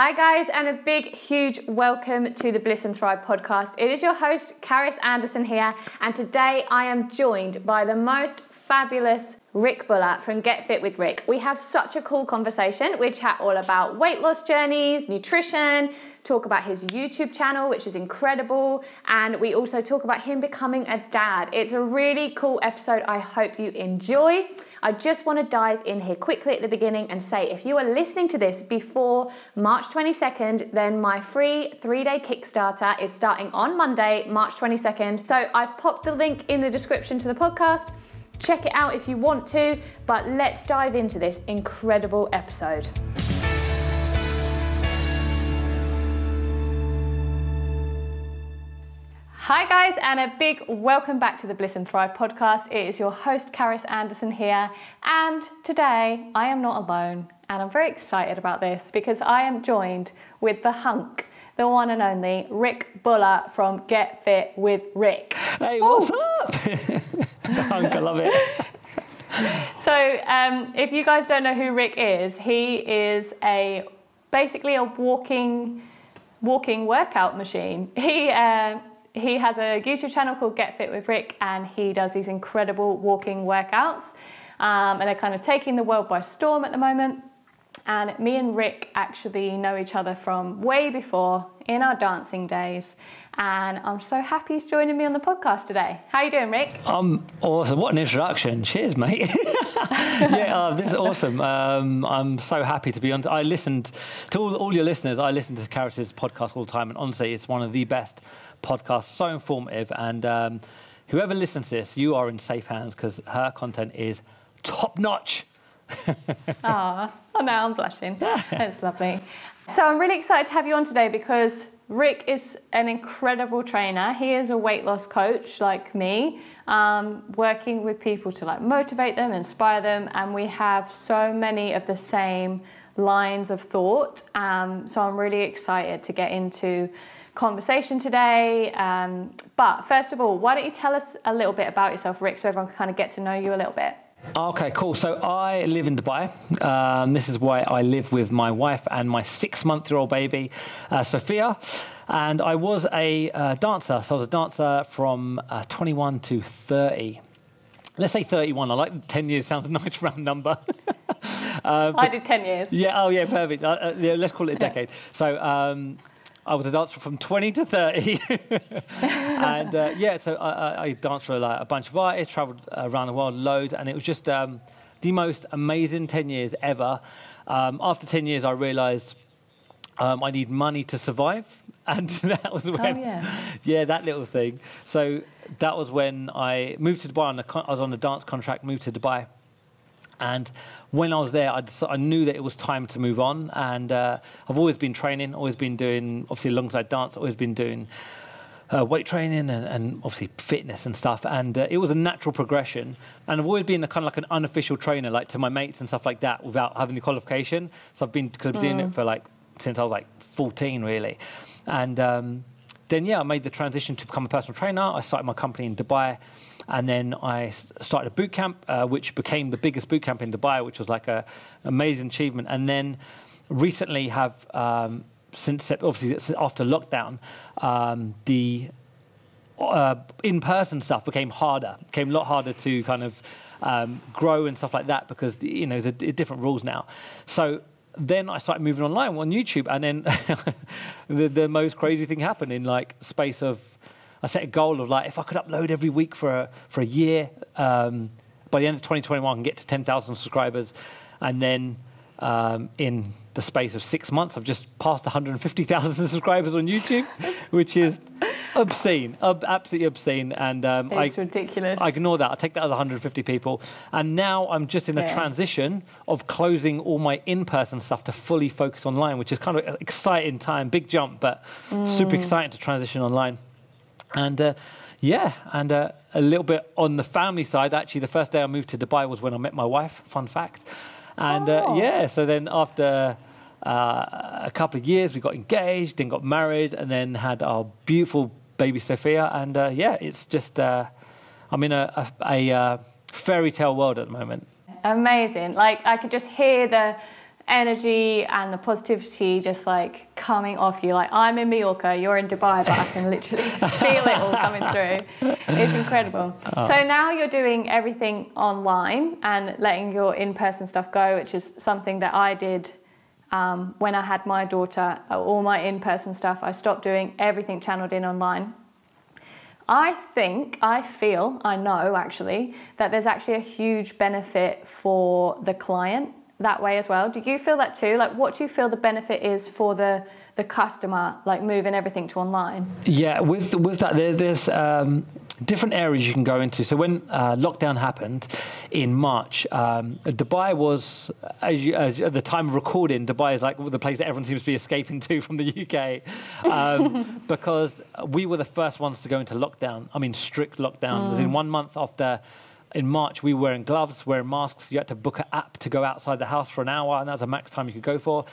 Hi, guys, and a big, huge welcome to the Bliss and Thrive podcast. It is your host, Carys Andersson, here, and today I am joined by the most fabulous Rick Bhullar from Get Fit with Rick. We have such a cool conversation. We chat all about weight loss journeys, nutrition, talk about his YouTube channel, which is incredible, and we also talk about him becoming a dad. It's a really cool episode. I hope you enjoy. I just want to dive in here quickly at the beginning and say if you are listening to this before March 22nd, then my free three day Kickstarter is starting on Monday, March 22nd. So I've popped the link in the description to the podcast. Check it out if you want to, but let's dive into this incredible episode. Hi, guys, and a big welcome back to the Bliss and Thrive podcast. It is your host, Carys Andersson, here, and today I am not alone, and I'm very excited about this because I am joined with the hunk, the one and only Rick Bhullar from Get Fit with Rick. Hey, what's up? hunk, I love it. So, um, if you guys don't know who Rick is, he is a basically a walking walking workout machine. He uh, he has a YouTube channel called Get Fit with Rick, and he does these incredible walking workouts. Um, and they're kind of taking the world by storm at the moment. And me and Rick actually know each other from way before in our dancing days. And I'm so happy he's joining me on the podcast today. How are you doing, Rick? Um, awesome. What an introduction. Cheers, mate. yeah, uh, this is awesome. Um, I'm so happy to be on. I listened to all, all your listeners. I listen to Carys's podcast all the time, and honestly, it's one of the best podcast, so informative. And um, whoever listens to this, you are in safe hands because her content is top notch. Ah, oh, now I'm blushing. That's lovely. So I'm really excited to have you on today because Rick is an incredible trainer. He is a weight loss coach like me, um, working with people to like motivate them, inspire them, and we have so many of the same lines of thought. Um, so I'm really excited to get into conversation today. Um, but first of all, why don't you tell us a little bit about yourself, Rick, so everyone can kind of get to know you a little bit? Okay, cool. So I live in Dubai. Um, this is where I live with my wife and my six month year old baby, uh, Sophia. And I was a uh, dancer. So I was a dancer from uh, 21 to 30. Let's say 31. I like 10 years, sounds a nice round number. Uh, I did 10 years. Yeah, oh, yeah, perfect. Uh, uh, yeah, let's call it a decade. So, um, I was a dancer from 20 to 30. and uh, yeah, so I, I, danced for like, a bunch of artists, traveled around the world loads, and it was just um, the most amazing 10 years ever. Um, after 10 years, I realized um, I need money to survive. And that was when, oh, yeah. yeah, that little thing. So that was when I moved to Dubai. On a I was on a dance contract, moved to Dubai. And when I was there, I, I knew that it was time to move on. And uh, I've always been training, always been doing, obviously alongside dance, always been doing uh, weight training and, and, obviously fitness and stuff. And uh, it was a natural progression. And I've always been a, kind of like an unofficial trainer, like to my mates and stuff like that, without having the qualification. So I've been, because I've been mm. doing it mm. for like since I was like 14, really. And um, then yeah, I made the transition to become a personal trainer. I started my company in Dubai. And then I started a boot camp, uh, which became the biggest boot camp in Dubai, which was like an amazing achievement. And then recently have, um, since obviously after lockdown, um, the uh, in-person stuff became harder, became a lot harder to kind of um, grow and stuff like that because you know there's a, a different rules now. So then I started moving online on YouTube, and then the, the most crazy thing happened in like space of I set a goal of like if I could upload every week for a, for a year, um, by the end of 2021, I can get to 10,000 subscribers, and then um, in the space of six months, I've just passed 150,000 subscribers on YouTube, which is obscene, ob- absolutely obscene. And um, it's I, ridiculous. I ignore that. I take that as 150 people. And now I'm just in a yeah. transition of closing all my in-person stuff to fully focus online, which is kind of an exciting time, big jump, but mm. super exciting to transition online. And uh, yeah, and uh, a little bit on the family side, actually, the first day I moved to Dubai was when I met my wife, fun fact. And uh, oh. yeah, so then after uh, a couple of years, we got engaged, then got married, and then had our beautiful baby Sophia. And uh, yeah, it's just, uh, I'm in a, a, a fairy tale world at the moment. Amazing. Like, I could just hear the energy and the positivity just like coming off you. Like I'm in Mallorca, you're in Dubai, but I can literally feel it all coming through. It's incredible. Oh. So now you're doing everything online and letting your in-person stuff go, which is something that I did um, when I had my daughter. All my in-person stuff, I stopped doing everything channeled in online. I think, I feel, I know actually, that there's actually a huge benefit for the client that way as well. Do you feel that too? Like, what do you feel the benefit is for the the customer, like moving everything to online? Yeah, with with that, there, there's um, different areas you can go into. So when uh, lockdown happened in March, um, Dubai was, as, you, as, at the time of recording, Dubai is like the place that everyone seems to be escaping to from the UK, um, because we were the first ones to go into lockdown. I mean, strict lockdown. Mm. In one month after in March, we were wearing gloves, wearing masks. You had to book an app to go outside the house for an hour, and that was a max time you could go for.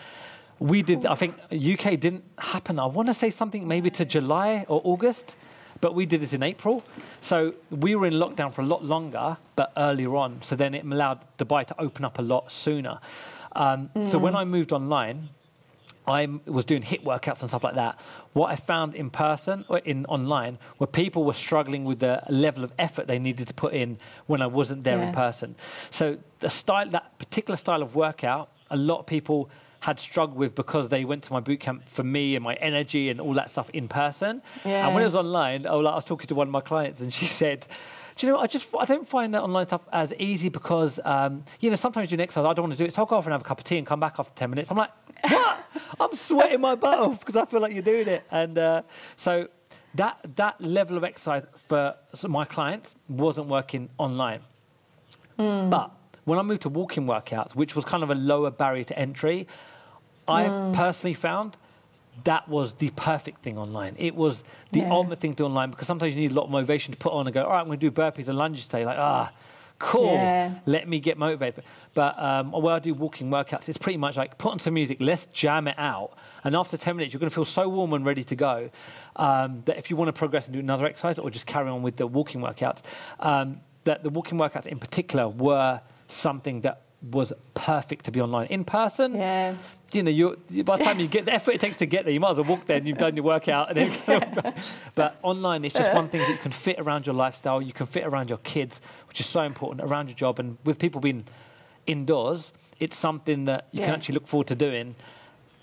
We did, I think UK didn't happen. I want to say something maybe to July or August, but we did this in April. So we were in lockdown for a lot longer, but earlier on. So then it allowed Dubai to open up a lot sooner. Um, mm. So when mm. I moved online, I was doing HIIT workouts and stuff like that. What I found in person or in online were people were struggling with the level of effort they needed to put in when I wasn't there yeah. in person. So the style, that particular style of workout, a lot of people had struggled with because they went to my boot camp for me and my energy and all that stuff in person. Yeah. And when it was online, I was talking to one of my clients and she said, do you know, what? I just I don't find that online stuff as easy because um, you know sometimes you exercise I don't want to do it, so I'll go off and have a cup of tea and come back after ten minutes. I'm like, what? I'm sweating my butt off because I feel like you're doing it. And uh, so that that level of exercise for my clients wasn't working online. Mm. But when I moved to walking workouts, which was kind of a lower barrier to entry, I mm. personally found that was the perfect thing online. It was the yeah. ultimate thing to do online because sometimes you need a lot of motivation to put on and go, all right, I'm going to do burpees and lunges today. Like, ah, cool. Yeah. Let me get motivated. But um, when I do walking workouts, it's pretty much like put on some music, let's jam it out. And after 10 minutes, you're going to feel so warm and ready to go um, that if you want to progress and do another exercise or just carry on with the walking workouts, um, that the walking workouts in particular were something that was perfect to be online. In person, yeah. you know, you by the time you get the effort it takes to get there, you might as well walk there and you've done your workout. And but online, it's just one thing that you can fit around your lifestyle. You can fit around your kids, which is so important, around your job. And with people being indoors, it's something that you yeah. can actually look forward to doing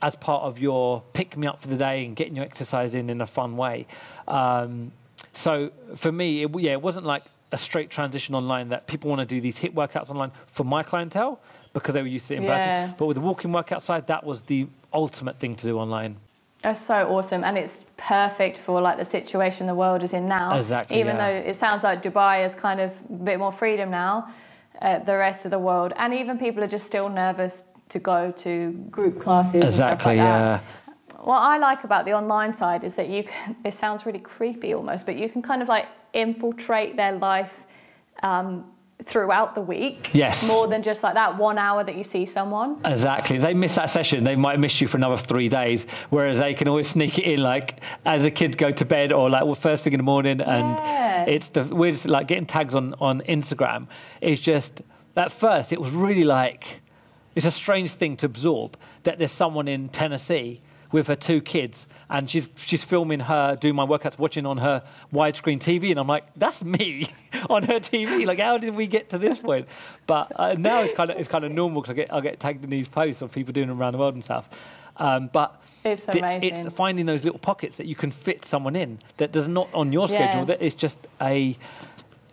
as part of your pick me up for the day and getting your exercise in in a fun way. Um, so for me, it, yeah, it wasn't like a straight transition online that people want to do these HIIT workouts online for my clientele because they were used to it in yeah. person. But with the walking workout side, that was the ultimate thing to do online. That's so awesome, and it's perfect for like the situation the world is in now. Exactly. Even yeah. though it sounds like Dubai is kind of a bit more freedom now, uh, the rest of the world, and even people are just still nervous to go to group classes. Exactly. Like yeah. What I like about the online side is that you can. It sounds really creepy almost, but you can kind of like infiltrate their life um, throughout the week. Yes. More than just like that one hour that you see someone. Exactly. They miss that session, they might miss you for another three days. Whereas they can always sneak it in like as the kids go to bed or like first thing in the morning. And yeah. it's the we're like getting tags on, on Instagram is just at first it was really like it's a strange thing to absorb that there's someone in Tennessee with her two kids, and she's she's filming her doing my workouts, watching on her widescreen TV, and I'm like, that's me on her TV. Like, how did we get to this point? But uh, now it's kind of it's kind of normal because I get I get tagged in these posts of people doing them around the world and stuff. Um, but it's amazing. It's, it's, finding those little pockets that you can fit someone in that does not on your schedule. Yeah. That is just a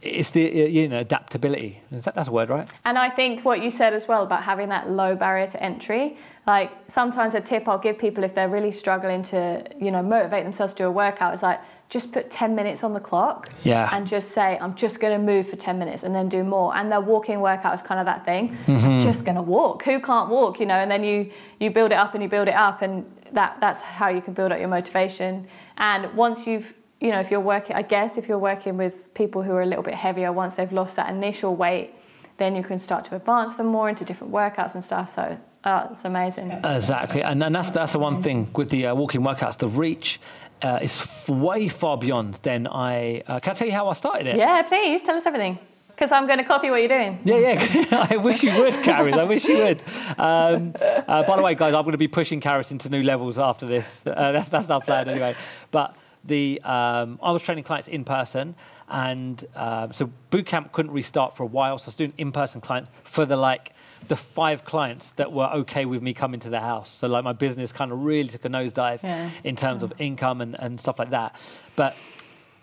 it's the you know adaptability. That, that's a word, right? And I think what you said as well about having that low barrier to entry. Like sometimes a tip I'll give people if they're really struggling to you know motivate themselves to do a workout is like just put 10 minutes on the clock yeah. and just say i'm just going to move for 10 minutes and then do more and the walking workout is kind of that thing mm-hmm. just going to walk who can't walk you know and then you you build it up and you build it up and that that's how you can build up your motivation and once you've you know, if you're working, I guess if you're working with people who are a little bit heavier, once they've lost that initial weight, then you can start to advance them more into different workouts and stuff. So uh, it's amazing. Exactly, and, and that's that's the one thing with the uh, walking workouts. The reach uh, is way far beyond than I. Uh, can I tell you how I started it? Yeah, please tell us everything. Because I'm going to copy what you're doing. Yeah, yeah. I wish you would, Carys. I wish you would. Um, uh, by the way, guys, I'm going to be pushing Carys into new levels after this. Uh, that's that's our plan anyway. But the um, I was training clients in person, and uh, so boot camp couldn't restart for a while. So I was doing in-person clients for the like the five clients that were okay with me coming to their house. So like my business kind of really took a nosedive Yeah. in terms of income and, and stuff like that. But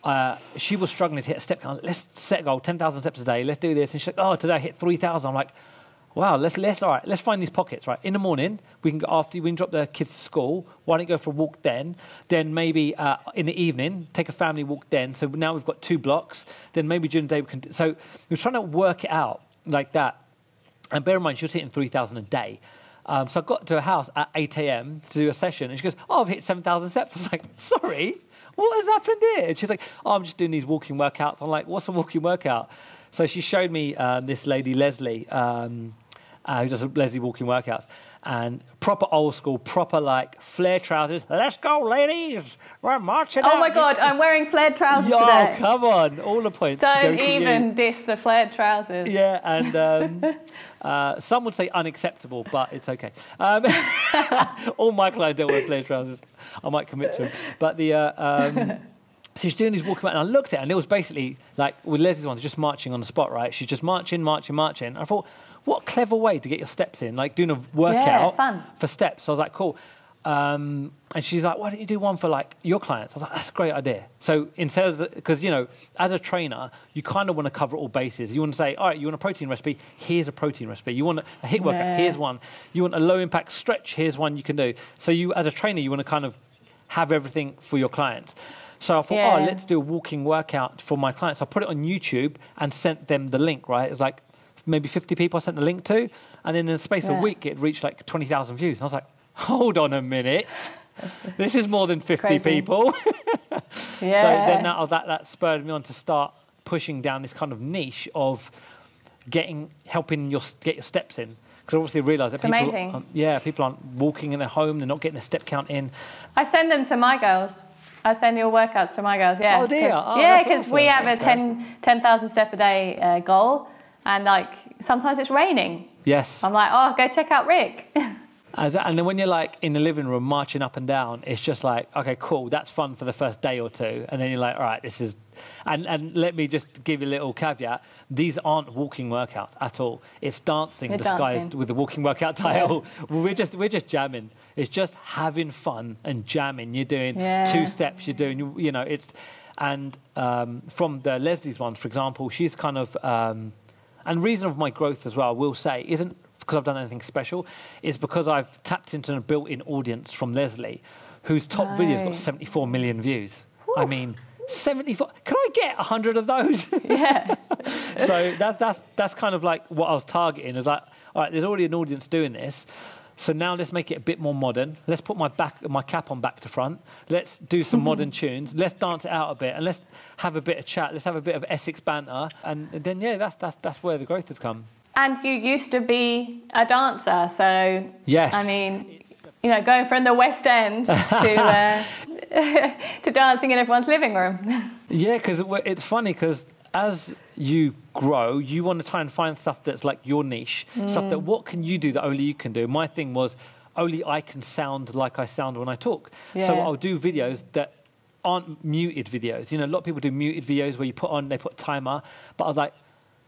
uh, she was struggling to hit a step count. Let's set a goal, 10,000 steps a day. Let's do this. And she's like, oh, today I hit 3,000. I'm like, wow, let's, let's, all right, let's find these pockets, right? In the morning, we can go after, we can drop the kids to school. Why don't you go for a walk then? Then maybe uh, in the evening, take a family walk then. So now we've got two blocks. Then maybe during the day we can, do, so we're trying to work it out like that. And bear in mind, she was hitting 3,000 a day. Um, so I got to her house at 8 a.m. to do a session, and she goes, "Oh, I've hit 7,000 steps." I was like, "Sorry, what has happened here?" And she's like, "Oh, I'm just doing these walking workouts." I'm like, "What's a walking workout?" So she showed me um, this lady Leslie, um, uh, who does Leslie walking workouts, and proper old school, proper like flare trousers. Let's go, ladies! We're marching. Oh out." my God, I'm wearing flared trousers Yo, today. come on, all the points. Don't even diss the flared trousers. Yeah, and um, uh, some would say unacceptable, but it's okay. Um, all my clients don't wear flare trousers. I might commit to them. But the uh, um, so she's doing these walking around, and I looked at it, and it was basically like with Leslie's ones, just marching on the spot, right? She's just marching, marching, marching. I thought, what clever way to get your steps in, like doing a workout fun. for steps. So I was like, cool. Um, and she's like, why don't you do one for like your clients? I was like, that's a great idea. So instead of, because you know, as a trainer, you kind of want to cover all bases. You want to say, all right, you want a protein recipe? Here's a protein recipe. You want a hit workout? Yeah. Here's one. You want a low impact stretch? Here's one you can do. So you, as a trainer, you want to kind of have everything for your clients. So I thought, oh, let's do a walking workout for my clients. I put it on YouTube and sent them the link, right? It's like maybe 50 people I sent the link to. And then in the space of a week, it reached like 20,000 views. And I was like, hold on a minute. This is more than 50 people. Yeah. So then that, that, that spurred me on to start pushing down this kind of niche of getting, helping your, get your steps in. Because obviously realise that It's people, amazing. aren't- yeah, people aren't walking in their home, they're not getting a step count in. I send them to my girls. I send your workouts to my girls. Yeah. Oh, dear. Oh, yeah, because we have a Thanks, 10 10,000 step a day uh, goal, and like sometimes it's raining. Yes. I'm like, oh, go check out Rick. As, and then when you're like in the living room marching up and down, it's just like, okay, cool, that's fun for the first day or two. And then you're like, all right, this is. And, and let me just give you a little caveat these aren't walking workouts at all. It's dancing You're disguised dancing. with the walking workout title. we're, just, we're just jamming. It's just having fun and jamming. You're doing Yeah. two steps, you're doing, you, you know, it's. And um, from the Leslie's ones, for example, she's kind of. Um, and reason of my growth as well, I will say, isn't because I've done anything special, is because I've tapped into a built-in audience from Leslie, whose top video's got 74 million views. I mean, 74. Can I get 100 of those? yeah. so that's that's that's kind of like what I was targeting. Is like, all right, there's already an audience doing this. So now let's make it a bit more modern. Let's put my back, my cap on back to front. Let's do some modern tunes. Let's dance it out a bit, and let's have a bit of chat. Let's have a bit of Essex banter, and then yeah, that's that's that's where the growth has come. And you used to be a dancer, so Yes. I mean, you know, going from the West End to uh, to dancing in everyone's living room. Yeah, because it's funny because as you grow, you want to try and find stuff that's like your niche, stuff that mm. what can you do that only you can do. My thing was only I can sound like I sound when I talk. So I'll do videos that aren't muted videos. You know, a lot of people do muted videos where you put on, they put timer, but I was like,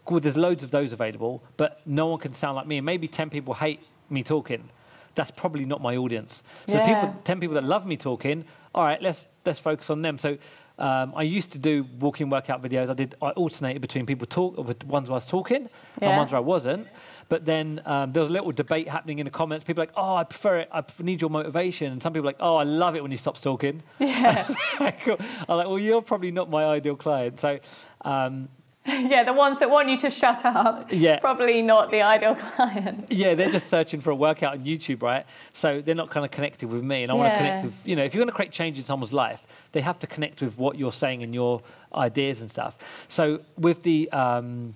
cool, there's loads of those available, but no one can sound like me. And maybe 10 people hate me talking. That's probably not my audience. So Yeah. people, 10 people that love me talking, all right, let's, let's focus on them. So um, I used to do walking workout videos. I did. I alternated between people talk, with ones where I was talking Yeah. and ones where I wasn't. But then um, there was a little debate happening in the comments. People like, "Oh, I prefer it. I need your motivation." And some people like, "Oh, I love it when you stop talking." Yeah. Cool. I'm like, "Well, you're probably not my ideal client." So, um, yeah, the ones that want you to shut up. Yeah. Probably not the ideal client. yeah, they're just searching for a workout on YouTube, right? So they're not kind of connected with me, and I want to connect with. You know, if you want to create change in someone's life, they have to connect with what you're saying and your ideas and stuff. So with the um,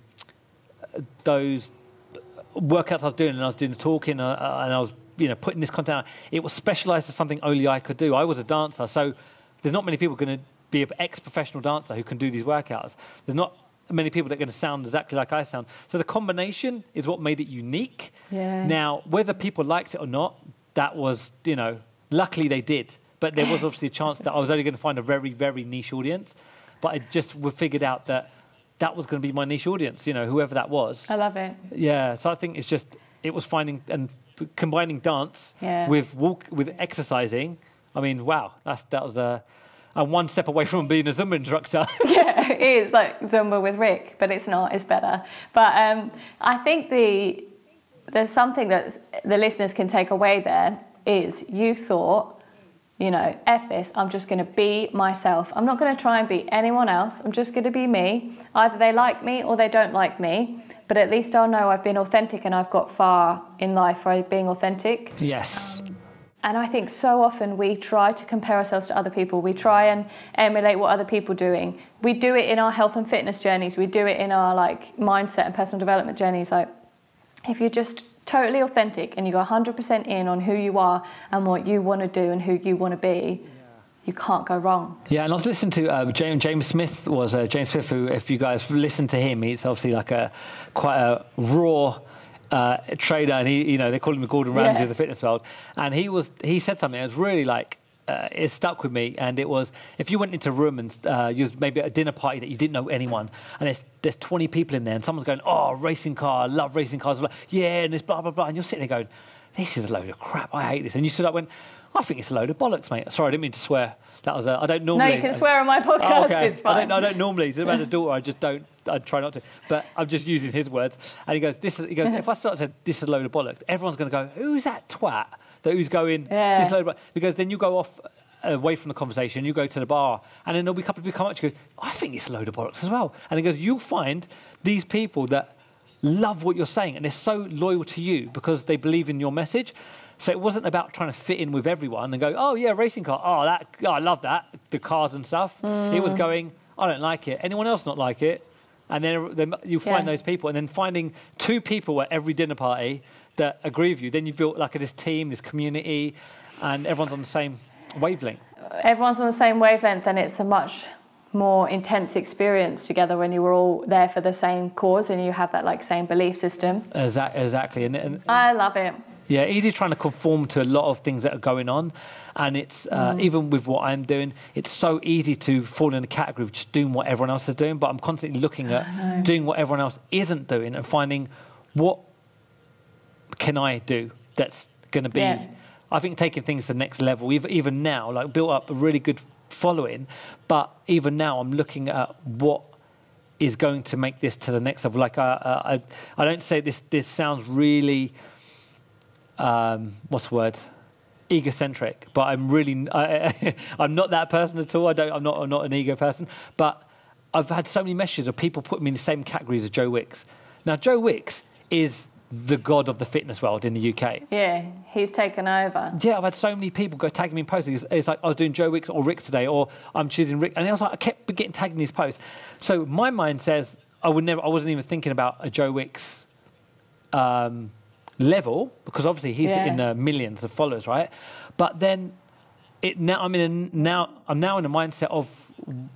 those workouts I was doing, and I was doing the talking, uh, uh, and I was you know putting this content out, it was specialised to something only I could do. I was a dancer, so there's not many people going to be an ex-professional dancer who can do these workouts. There's not many people that are going to sound exactly like I sound. So the combination is what made it unique. Yeah. Now, whether people liked it or not, that was, you know, luckily they did. But there was obviously a chance that I was only going to find a very, very niche audience. But I just figured out that that was going to be my niche audience, you know, whoever that was. I love it. Yeah, so I think it's just it was finding and combining dance Yeah. with walk with exercising. I mean, wow, that's that was a, a one step away from being a Zumba instructor. yeah, it is like Zumba with Rick, but it's not. It's better. But um, I think the there's something that the listeners can take away there is you thought, you know, f this. I'm just going to be myself. I'm not going to try and be anyone else. I'm just going to be me. Either they like me or they don't like me. But at least I'll know I've been authentic and I've got far in life by being authentic. yes. And I think so often we try to compare ourselves to other people. We try and emulate what other people are doing. We do it in our health and fitness journeys. We do it in our like mindset and personal development journeys. Like if you're just totally authentic and you go 100% in on who you are and what you want to do and who you want to be, you can't go wrong. Yeah, and I was listening to uh, James, James Smith was uh, James Smith, who, if you guys listen to him, he's obviously like a quite a raw uh, trader, and he, you know, they call him the Gordon Ramsay Yeah. of the fitness world. And he was, he said something that was really like. Uh, it stuck with me, and it was if you went into a room and uh, you was maybe at a dinner party that you didn't know anyone, and there's there's 20 people in there, and someone's going, "Oh, racing car, I love racing cars," Like, yeah, and it's blah blah blah, and you're sitting there going, "This is a load of crap, I hate this," and you stood up and went, "I think it's a load of bollocks, mate." Sorry, I didn't mean to swear. That was a, I don't normally. No, you can swear on my podcast. Oh, okay. It's I fine. don't, I don't normally. As a daughter, I just don't. I try not to. But I'm just using his words. And he goes, "This is." He goes, "If I start to say this is a load of bollocks, everyone's going to go, who's that twat that who's going Yeah. this load of because then you go off uh, away from the conversation, you go to the bar, and then there'll be a couple of people come up to you, go, I think it's a load of bollocks as well. And he goes, you'll find these people that love what you're saying and they're so loyal to you because they believe in your message. So it wasn't about trying to fit in with everyone and go, oh yeah, racing car, oh that, oh, I love that, the cars and stuff. It was mm. going, I don't like it. Anyone else not like it? And then, then you find Yeah. those people, and then finding two people at every dinner party that agree with you. Then you've built like this team, this community, and everyone's on the same wavelength. everyone's on the same wavelength and it's a much more intense experience together when you were all there for the same cause and you have that like same belief system. Exac- Exactly, and, and I love it. Yeah, easy trying to conform to a lot of things that are going on. And it's, uh, even with what I'm doing, it's so easy to fall in the category of just doing what everyone else is doing. But I'm constantly looking at doing what everyone else isn't doing and finding what can I do that's going to be, Yeah. I think, taking things to the next level. Even, even now, like built up a really good following. But even now, I'm looking at what is going to make this to the next level. Like, uh, I, I don't say this, this sounds really um, what's the word? Egocentric, but I'm really I, I'm not that person at all. I don't. I'm not. I'm not an ego person. But I've had so many messages of people putting me in the same categories as Joe Wicks. Now Joe Wicks is the god of the fitness world in the UK. Yeah, he's taken over. Yeah, I've had so many people go tagging me in posts. It's, it's like I was doing Joe Wicks or Rick today, or I'm choosing Rick, and I was like, I kept getting tagged in these posts. So my mind says I would never. I wasn't even thinking about a Joe Wicks um, level because obviously he's Yeah. in the millions of followers, right? But then it now I'm in a, now I'm now in a mindset of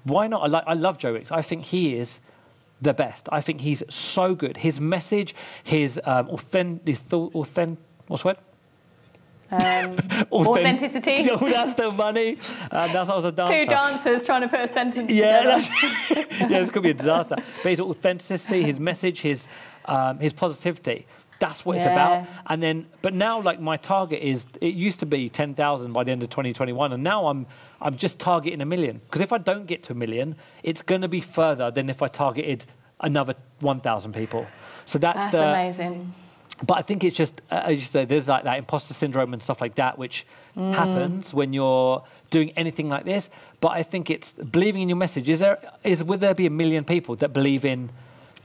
why not? I like I love Joe Wicks. I think he is the best. I think he's so good. His message, his um, authentic, his th- authentic, what's the word? Um, Authen- Authenticity. Oh, that's the money. Um, that's what I was a dancer. two dancers trying to put a sentence Yeah, together. that's, yeah, this could be a disaster. But his authenticity, his message, his um, his positivity. That's what it's about. And then, but now, like my target is, it used to be ten thousand by the end of 2021, and now I'm I'm just targeting a million. Because if I don't get to a million, it's going to be further than if I targeted another 1,000 people. So that's, That's the. amazing. But I think it's just, uh, as you say, there's like that imposter syndrome and stuff like that, which happens when you're doing anything like this. But I think it's believing in your message. Is there, is, would there be a million people that believe in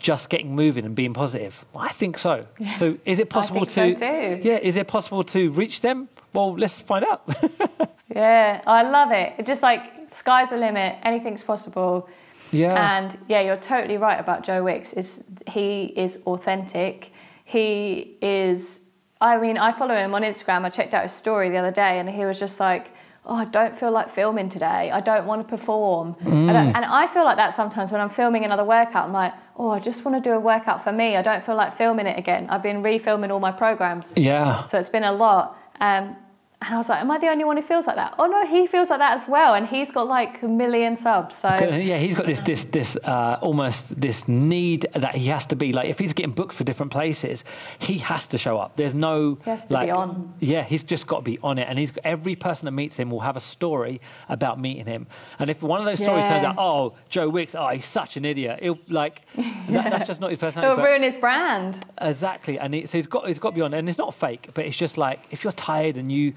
just getting moving and being positive? I think so. So is it possible to, so too. yeah, is it possible to reach them? Well, let's find out. Yeah, I love it. It's just like sky's the limit, anything's possible. yeah. And yeah, you're totally right about Joe Wicks. Is he is authentic. He is. I mean, I follow him on Instagram. I checked out his story the other day, and he was just like, oh, I don't feel like filming today. I don't want to perform. Mm. I and I feel like that sometimes when I'm filming another workout. I'm like, oh, I just want to do a workout for me. I don't feel like filming it again. I've been refilming all my programs. Yeah. So it's been a lot. Um, and I was like, am I the only one who feels like that? Oh no, he feels like that as well. And he's got like a million subs. So Yeah, he's got this this this uh, almost this need that he has to be like if he's getting booked for different places, he has to show up. There's no He has to be on. yeah, he's just got to be on it, and he's every person that meets him will have a story about meeting him. And if one of those stories turns out, oh, Joe Wicks, oh, he's such an idiot, he'll like that, that's just not his personality. it'll ruin his brand. Exactly, and he, so he's got he's got to be on, and it's not fake, but it's just like if you're tired and you,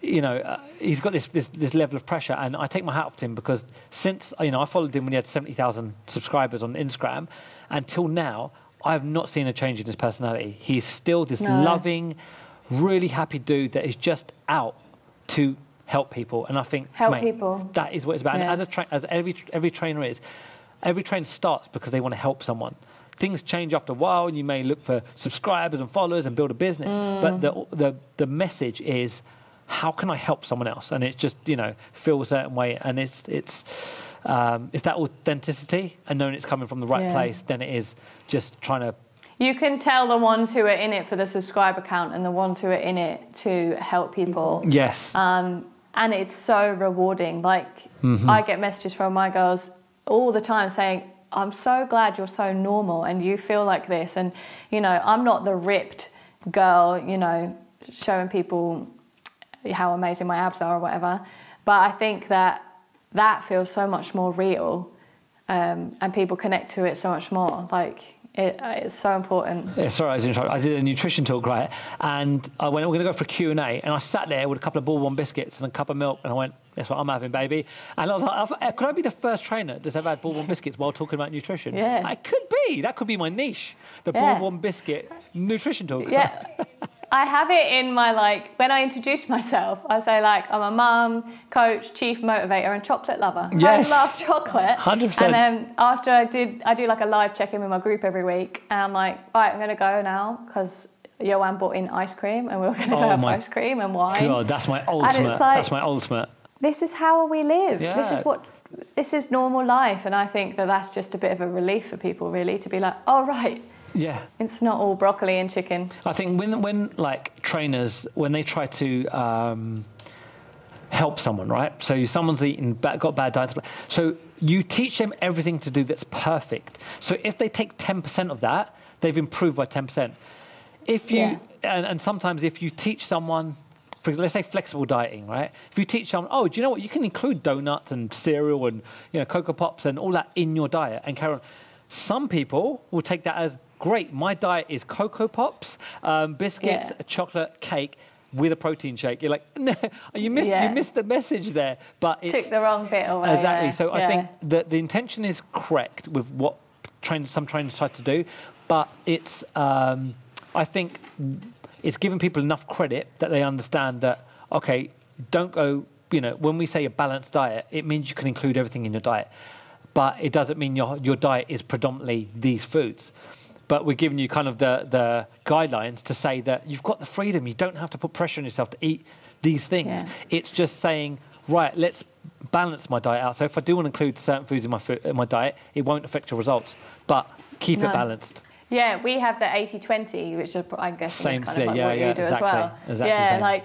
you know, uh, he's got this, this this level of pressure, and I take my hat off to him because since you know I followed him when he had seventy thousand subscribers on Instagram, until now I have not seen a change in his personality. He's still this No. loving, really happy dude that is just out to help people, and I think Help mate, people. That is what it's about, and as a tra- as every every trainer is, every trainer starts because they want to help someone. Things change after a while, and you may look for subscribers and followers and build a business. Mm. But the, the the message is, how can I help someone else? And it just you know feel a certain way, and it's it's um, it's that authenticity and knowing it's coming from the right Yeah. place. Than it is just trying to You can tell the ones who are in it for the subscriber count and the ones who are in it to help people. yes, Um, and it's so rewarding. Like Mm-hmm. I get messages from my girls all the time saying, "I'm so glad you're so normal and you feel like this." And you know, I'm not the ripped girl, you know, showing people how amazing my abs are or whatever. But I think that that feels so much more real, um, and people connect to it so much more. Like it, it's so important. Yeah, sorry, I was. I did a nutrition talk, right? And I went, we're going to go for a Q&A. And I sat there with a couple of bourbon biscuits and a cup of milk. And I went, that's what I'm having, baby. And I was like, uh, could I be the first trainer that's ever had bourbon biscuits while talking about nutrition? Yeah. I could be. That could be my niche. The Yeah. bourbon biscuit nutrition talk. Yeah. I have it in my like when I introduce myself, I say like I'm a mum, coach, chief motivator, and chocolate lover. Yes. I love chocolate. 100%. And then after I did, I do like a live check-in with my group every week, and I'm like, right, I'm gonna go now because Joanne bought in ice cream, and we we're gonna Oh go have ice cream and wine. God, that's my ultimate. like- that's my ultimate. This is how we live. This is what. This is normal life, and I think that that's just a bit of a relief for people, really, to be like, oh right, Yeah. it's not all broccoli and chicken. I think when when like trainers when they try to um, help someone, right? So someone's eating got bad diet, so you teach them everything to do that's perfect. So if they take ten percent of that, they've improved by ten percent. If you Yeah. and, and sometimes if you teach someone. For example, let's say flexible dieting, right? If you teach someone, oh, do you know what? You can include donuts and cereal and you know cocoa pops and all that in your diet and carry on. Some people will take that as great. My diet is cocoa pops, um, biscuits, Yeah. chocolate cake with a protein shake. You're like, no, you missed Yeah. you missed the message there. But it's Took the wrong bit away. exactly. yeah. So I think that the intention is correct with what train, some trainers try to do, but it's um, I think it's giving people enough credit that they understand that okay, don't go. You know, when we say a balanced diet, it means you can include everything in your diet, but it doesn't mean your your diet is predominantly these foods. But we're giving you kind of the, the guidelines to say that you've got the freedom. You don't have to put pressure on yourself to eat these things. Yeah. It's just saying, right, let's balance my diet out. So if I do want to include certain foods in my, food, in my diet, it won't affect your results. But keep No. it balanced. Yeah, we have the 80-20, which is, I'm guessing Same is kind thing, of like yeah, what yeah, you do as well. exactly yeah, same. like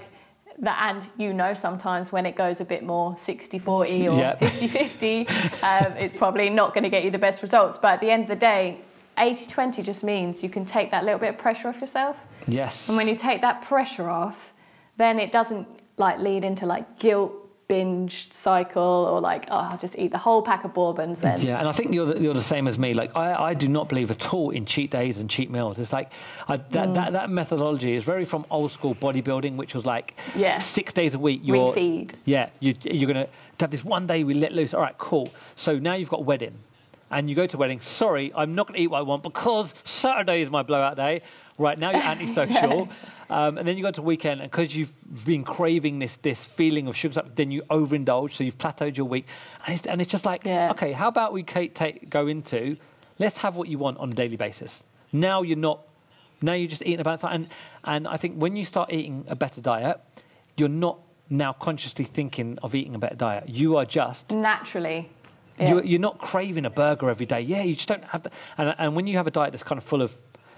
that, and you know sometimes when it goes a bit more 60-40 or Yep. 50-50, um, it's probably not going to get you the best results. But at the end of the day, 80-20 just means you can take that little bit of pressure off yourself. Yes. And when you take that pressure off, then it doesn't like lead into like guilt binge cycle or like oh I'll just eat the whole pack of bourbons then. Yeah, and I think you're the, you're the same as me. Like I, I do not believe at all in cheat days and cheat meals. It's like I, that, Mm. that that methodology is very from old school bodybuilding, which was like Yeah. six days a week. You're Refeed. Yeah, you, you're gonna to have this one day we let loose. All right, cool. So now you've got a wedding, and you go to wedding. Sorry, I'm not gonna eat what I want because Saturday is my blowout day. Right now you're antisocial, um, and then you go to weekend, and because you've been craving this this feeling of sugar, then you overindulge, so you've plateaued your week, and it's, and it's just like, Yeah. okay, how about we take, go into, let's have what you want on a daily basis. Now you're not, now you're just eating a balanced diet, and and I think when you start eating a better diet, you're not now consciously thinking of eating a better diet. You are just Naturally. Yeah. you're, you're not craving a burger every day. Yeah, you just don't have. The, and, and when you have a diet that's kind of full of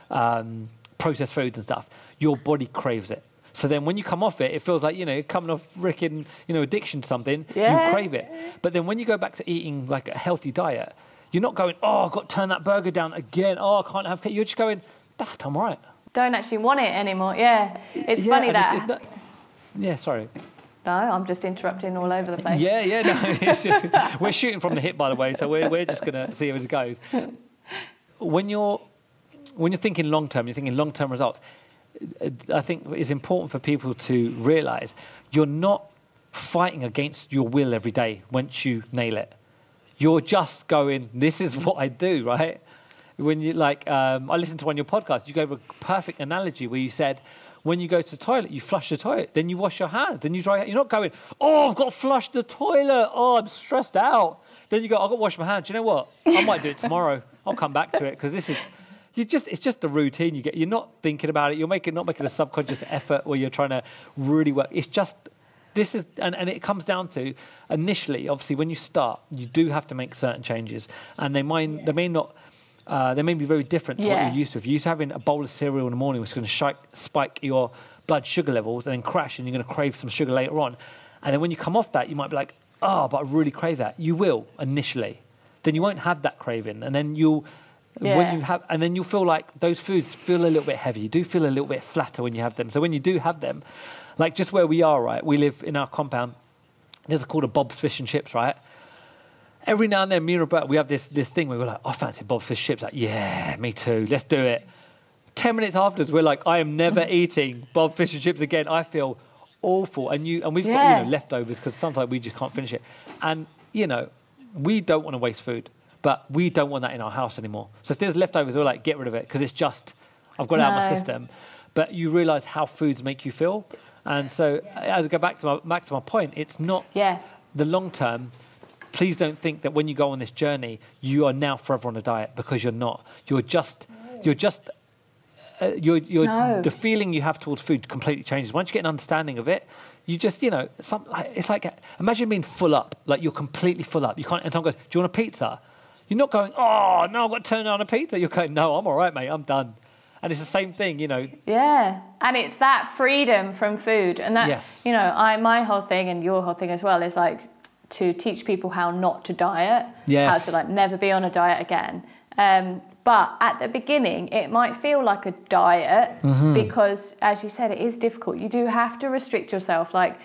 um, processed foods and stuff, your body craves it. So then when you come off it, it feels like, you know, coming off freaking, you know, addiction to something, Yeah. you crave it. But then when you go back to eating like a healthy diet, you're not going, oh, I've got to turn that burger down again. Oh, I can't have cake. You're just going, that, I'm all right. Don't actually want it anymore. Yeah. It's Yeah, funny that. it's not- yeah, sorry. no, I'm just interrupting all over the place. Yeah, yeah, no. It's just, we're shooting from the hip, by the way, so we're, we're just going to see how it goes. When you're, when you're thinking long term, you're thinking long term results, I think it's important for people to realize you're not fighting against your will every day once you nail it. You're just going, this is what I do, right? When you like, um, I listened to one of your podcasts, you gave a perfect analogy where you said, when you go to the toilet, you flush the toilet, then you wash your hands, then you dry. You're not going, oh, I've got to flush the toilet. Oh, I'm stressed out. Then you go, I've got to wash my hands. You know what? I might do it tomorrow. I'll come back to it because this is you just it's just the routine you get. You're not thinking about it. You're making not making a subconscious effort where you're trying to really work. It's just this is and, and it comes down to initially, obviously, when you start, you do have to make certain changes, and they might they may not. Uh, they may be very different to what you're used to. If you're used to having a bowl of cereal in the morning, which is going to shike, spike your blood sugar levels and then crash, and you're going to crave some sugar later on, and then when you come off that, you might be like, "Oh, but I really crave that." You will initially, then you won't have that craving, and then you'll Yeah. when you have, and then you'll feel like those foods feel a little bit heavy. You do feel a little bit flatter when you have them. So when you do have them, like just where we are, right? We live in our compound. There's a called a Bob's Fish and Chips, right? Every now and then, me and Roberta, we have this this thing where we're like, "I fancy Bob's Fish and Chips." Like, yeah, me too. Let's do it. Ten minutes afterwards, we're like, "I am never eating Bob's Fish and Chips again." I feel awful, and you and we've got you know leftovers because sometimes we just can't finish it, and you know we don't want to waste food, but we don't want that in our house anymore. So if there's leftovers, we're like, get rid of it because it's just I've got it out of my system. But you realise how foods make you feel, and so as I go back to my back to my point, it's not Yeah. the long term. Please don't think that when you go on this journey, you are now forever on a diet because you're not. You're just, you're just, uh, you're, you're, No. the feeling you have towards food completely changes. Once you get an understanding of it, you just, you know, some, like, it's like, imagine being full up, like you're completely full up. You can't, and someone goes, Do you want a pizza? You're not going, Oh, no, I've got to turn down a pizza. You're going, No, I'm all right, mate, I'm done. And it's the same thing, you know. Yeah, and it's that freedom from food, and that Yes. you know, I my whole thing and your whole thing as well is like to teach people how not to diet, how to like never be on a diet again. Um, but at the beginning, it might feel like a diet Mm-hmm. because, as you said, it is difficult. You do have to restrict yourself, like.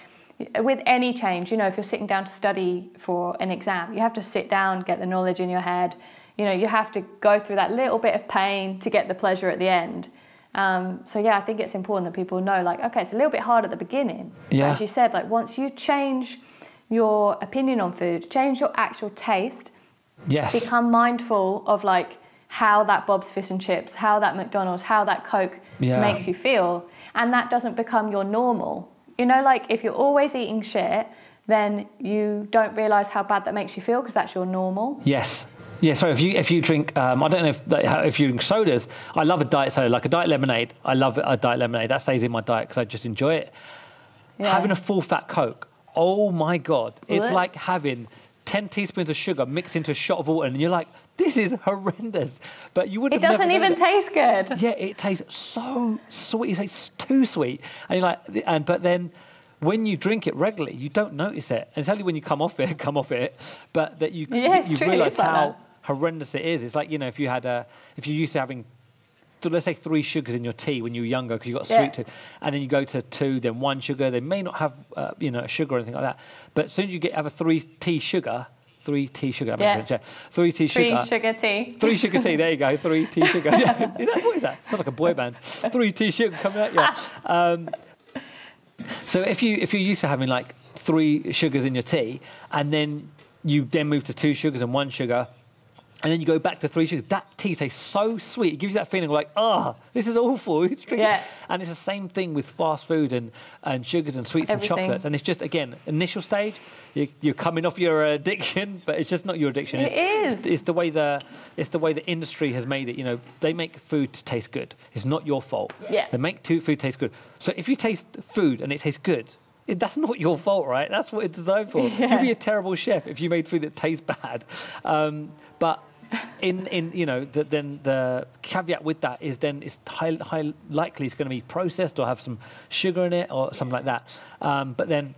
With any change, you know, if you're sitting down to study for an exam, you have to sit down, get the knowledge in your head. You know, you have to go through that little bit of pain to get the pleasure at the end. Um, so yeah, I think it's important that people know, like, okay, it's a little bit hard at the beginning. Yeah. as you said, like once you change your opinion on food, change your actual taste, Yes. become mindful of like how that Bob's fish and chips, how that McDonald's, how that Coke Yeah. makes you feel, and that doesn't become your normal. You know, like if you're always eating shit, then you don't realize how bad that makes you feel because that's your normal. Yes. Yeah, sorry. If you if you drink, um, I don't know if if you drink sodas. I love a diet soda, like a diet lemonade. I love a diet lemonade. That stays in my diet because I just enjoy it. Yeah. Having a full fat Coke. Oh my god! It's Blech. like having ten teaspoons of sugar mixed into a shot of water, and you're like, this is horrendous. But you wouldn't. It doesn't even it. taste good. Yeah, it tastes so sweet. It tastes too sweet, and you're like, and but then when you drink it regularly, you don't notice it. And it's only when you come off it, come off it, but that you Yeah, you realise like how that. horrendous it is. It's like you know, if you had a, if you're used to having. Let's say three sugars in your tea when you were younger because you got Yeah. sweet tooth, and then you go to two, then one sugar. They may not have, uh, you know, sugar or anything like that. But as soon as you get have a three tea sugar, three tea sugar, Yeah. yeah. Three tea Free sugar, sugar tea. Three sugar tea. There you go. Three tea sugar. Yeah. Is that what is that? Sounds like a boy band. Three tea sugar coming out. Yeah. Um, so if you if you're used to having like three sugars in your tea, and then you then move to two sugars and one sugar, and then you go back to three sugars, that tea tastes so sweet. It gives you that feeling of like, oh, this is awful. Who's Yeah. And it's the same thing with fast food and, and sugars and sweets Everything. and chocolates. And it's just again initial stage. You, you're coming off your addiction, but it's just not your addiction. It it's, is. It's the way the it's the way the industry has made it. You know, they make food to taste good. It's not your fault. Yeah. They make food taste good. So if you taste food and it tastes good, that's not your fault, right? That's what it's designed for. Yeah. You'd be a terrible chef if you made food that tastes bad. Um, but in, in you know, the, then the caveat with that is then it's high, high likely it's going to be processed or have some sugar in it or something like that. Um, but then,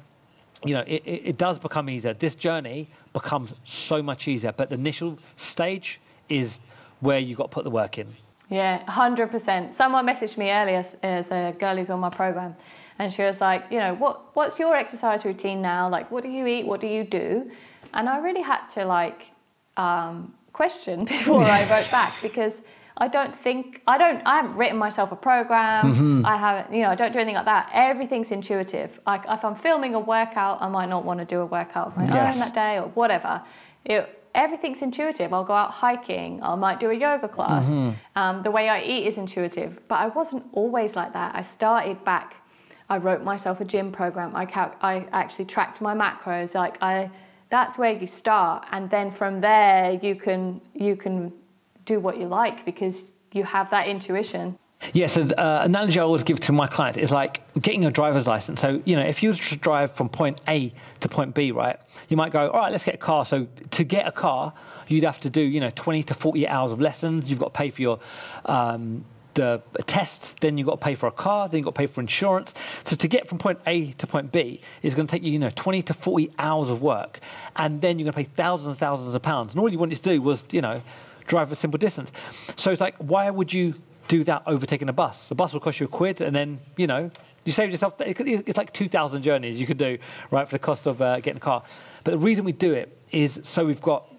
you know, it, it, it does become easier. This journey becomes so much easier. But the initial stage is where you got to put the work in. Yeah, 100%. Someone messaged me earlier as, as a girl who's on my program, and she was like, you know, what, what's your exercise routine now? Like, what do you eat? What do you do? And I really had to, like, um, question before I wrote back because I don't think, I don't, I haven't written myself a program. I haven't, you know, I don't do anything like that. Everything's intuitive. Like, if I'm filming a workout, I might not want to do a workout of my Yes. own that day or whatever. It, everything's intuitive. I'll go out hiking. I might do a yoga class. Um, the way I eat is intuitive, but I wasn't always like that. I started back. I wrote myself a gym program. I cal- I actually tracked my macros. Like I, that's where you start, and then from there you can you can do what you like because you have that intuition. Yeah, so the uh, analogy I always give to my client is like getting a driver's license. So, you know, if you were to drive from point A to point B, right, you might go, all right, let's get a car. So, to get a car, you'd have to do, you know, 20 to 40 hours of lessons. You've got to pay for your um, the test, then you've got to pay for a car, then you've got to pay for insurance. So, to get from point A to point B is going to take you, you know, 20 to 40 hours of work. And then you're going to pay thousands and thousands of pounds. And all you wanted to do was, you know, drive a simple distance. So, it's like, why would you do that over taking a bus. The bus will cost you a quid, and then you know you save yourself. It's like two thousand journeys you could do, right, for the cost of uh, getting a car. But the reason we do it is so we've got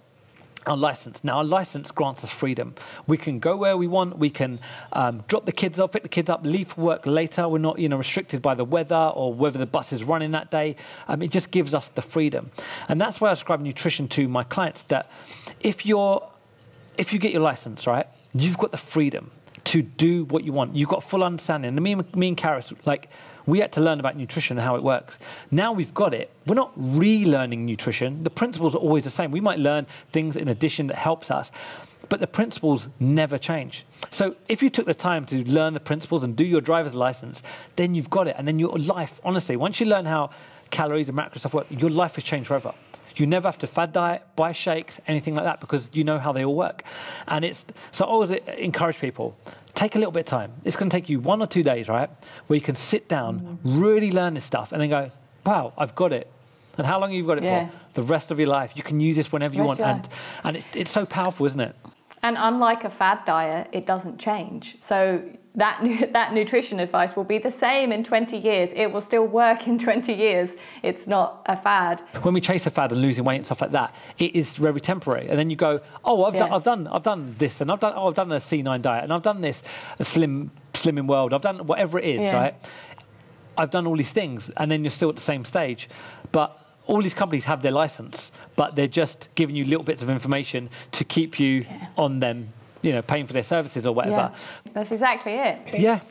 our license. Now, our license grants us freedom. We can go where we want. We can um, drop the kids off, pick the kids up, leave for work later. We're not, you know, restricted by the weather or whether the bus is running that day. Um, it just gives us the freedom, and that's why I describe nutrition to my clients. That if you're, if you get your license, right, you've got the freedom to do what you want. You've got full understanding. And me, me and Carys, like, we had to learn about nutrition and how it works. Now we've got it. We're not relearning nutrition. The principles are always the same. We might learn things in addition that helps us, but the principles never change. So if you took the time to learn the principles and do your driver's license, then you've got it. And then your life, honestly, once you learn how calories and macro stuff work, your life has changed forever. You never have to fad diet, buy shakes, anything like that, because you know how they all work. And it's so I always encourage people take a little bit of time. It's going to take you one or two days, right, where you can sit down, mm-hmm. really learn this stuff, and then go, "Wow, I've got it." And how long have you've got it Yeah. for? The rest of your life. You can use this whenever you want, and and it, it's so powerful, isn't it? And unlike a fad diet, it doesn't change. So that that nutrition advice will be the same in 20 years. It will still work in 20 years. It's not a fad. when we chase a fad and losing weight and stuff like that, it is very temporary. And then you go, oh, I've done, I've done, I've done this, and I've done, oh, I've done the C9 diet, and I've done this a slim, slimming world. I've done whatever it is, Yeah. right? I've done all these things, and then you're still at the same stage. But all these companies have their license, but they're just giving you little bits of information to keep you on them, you know, paying for their services or whatever. Yeah, that's exactly it. Yeah.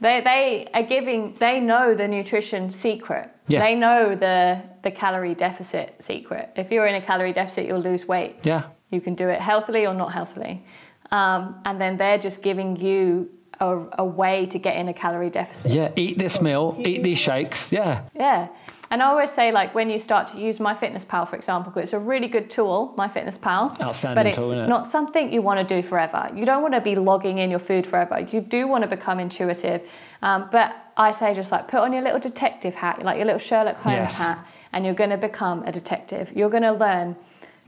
They, they are giving, they know the nutrition secret. Yeah. They know the, the calorie deficit secret. If you're in a calorie deficit, you'll lose weight. Yeah. You can do it healthily or not healthily. Um, and then they're just giving you a, a way to get in a calorie deficit. Yeah. Eat this meal, eat these shakes. Yeah. Yeah. And I always say, like, when you start to use MyFitnessPal, for example, 'cause it's a really good tool, MyFitnessPal. Outstanding But it's tool, isn't it? not something you want to do forever. You don't want to be logging in your food forever. You do want to become intuitive. Um, but I say, just like, put on your little detective hat, like your little Sherlock Holmes Yes. hat, and you're going to become a detective. You're going to learn,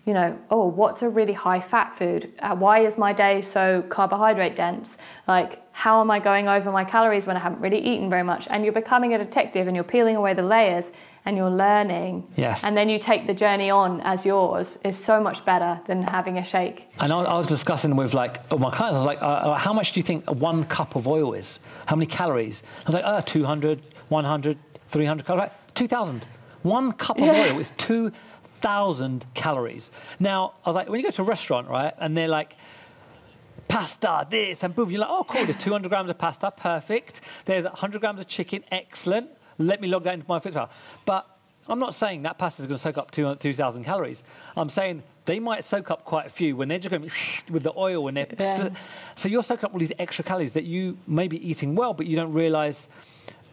you know, oh, what's a really high fat food? Uh, why is my day so carbohydrate dense? Like, how am I going over my calories when I haven't really eaten very much? And you're becoming a detective and you're peeling away the layers and you're learning. Yes. And then you take the journey on as yours is so much better than having a shake. And I, I was discussing with like my clients. I was like, uh, "How much do you think one cup of oil is? How many calories?" I was like, "Uh, 200, 100, 300 calories. 2,000. One cup of Yeah. oil is 2,000 calories." Now, I was like, when you go to a restaurant, right, and they're like, pasta, this, and boom, you're like, "Oh, cool. There's 200 grams of pasta, perfect. There's 100 grams of chicken, excellent. Let me log that into my FitFile." But I'm not saying that pasta is going to soak up 200 2,000 calories. I'm saying they might soak up quite a few when they're just going with the oil and they're Yeah. so you're soaking up all these extra calories that you may be eating well, but you don't realize.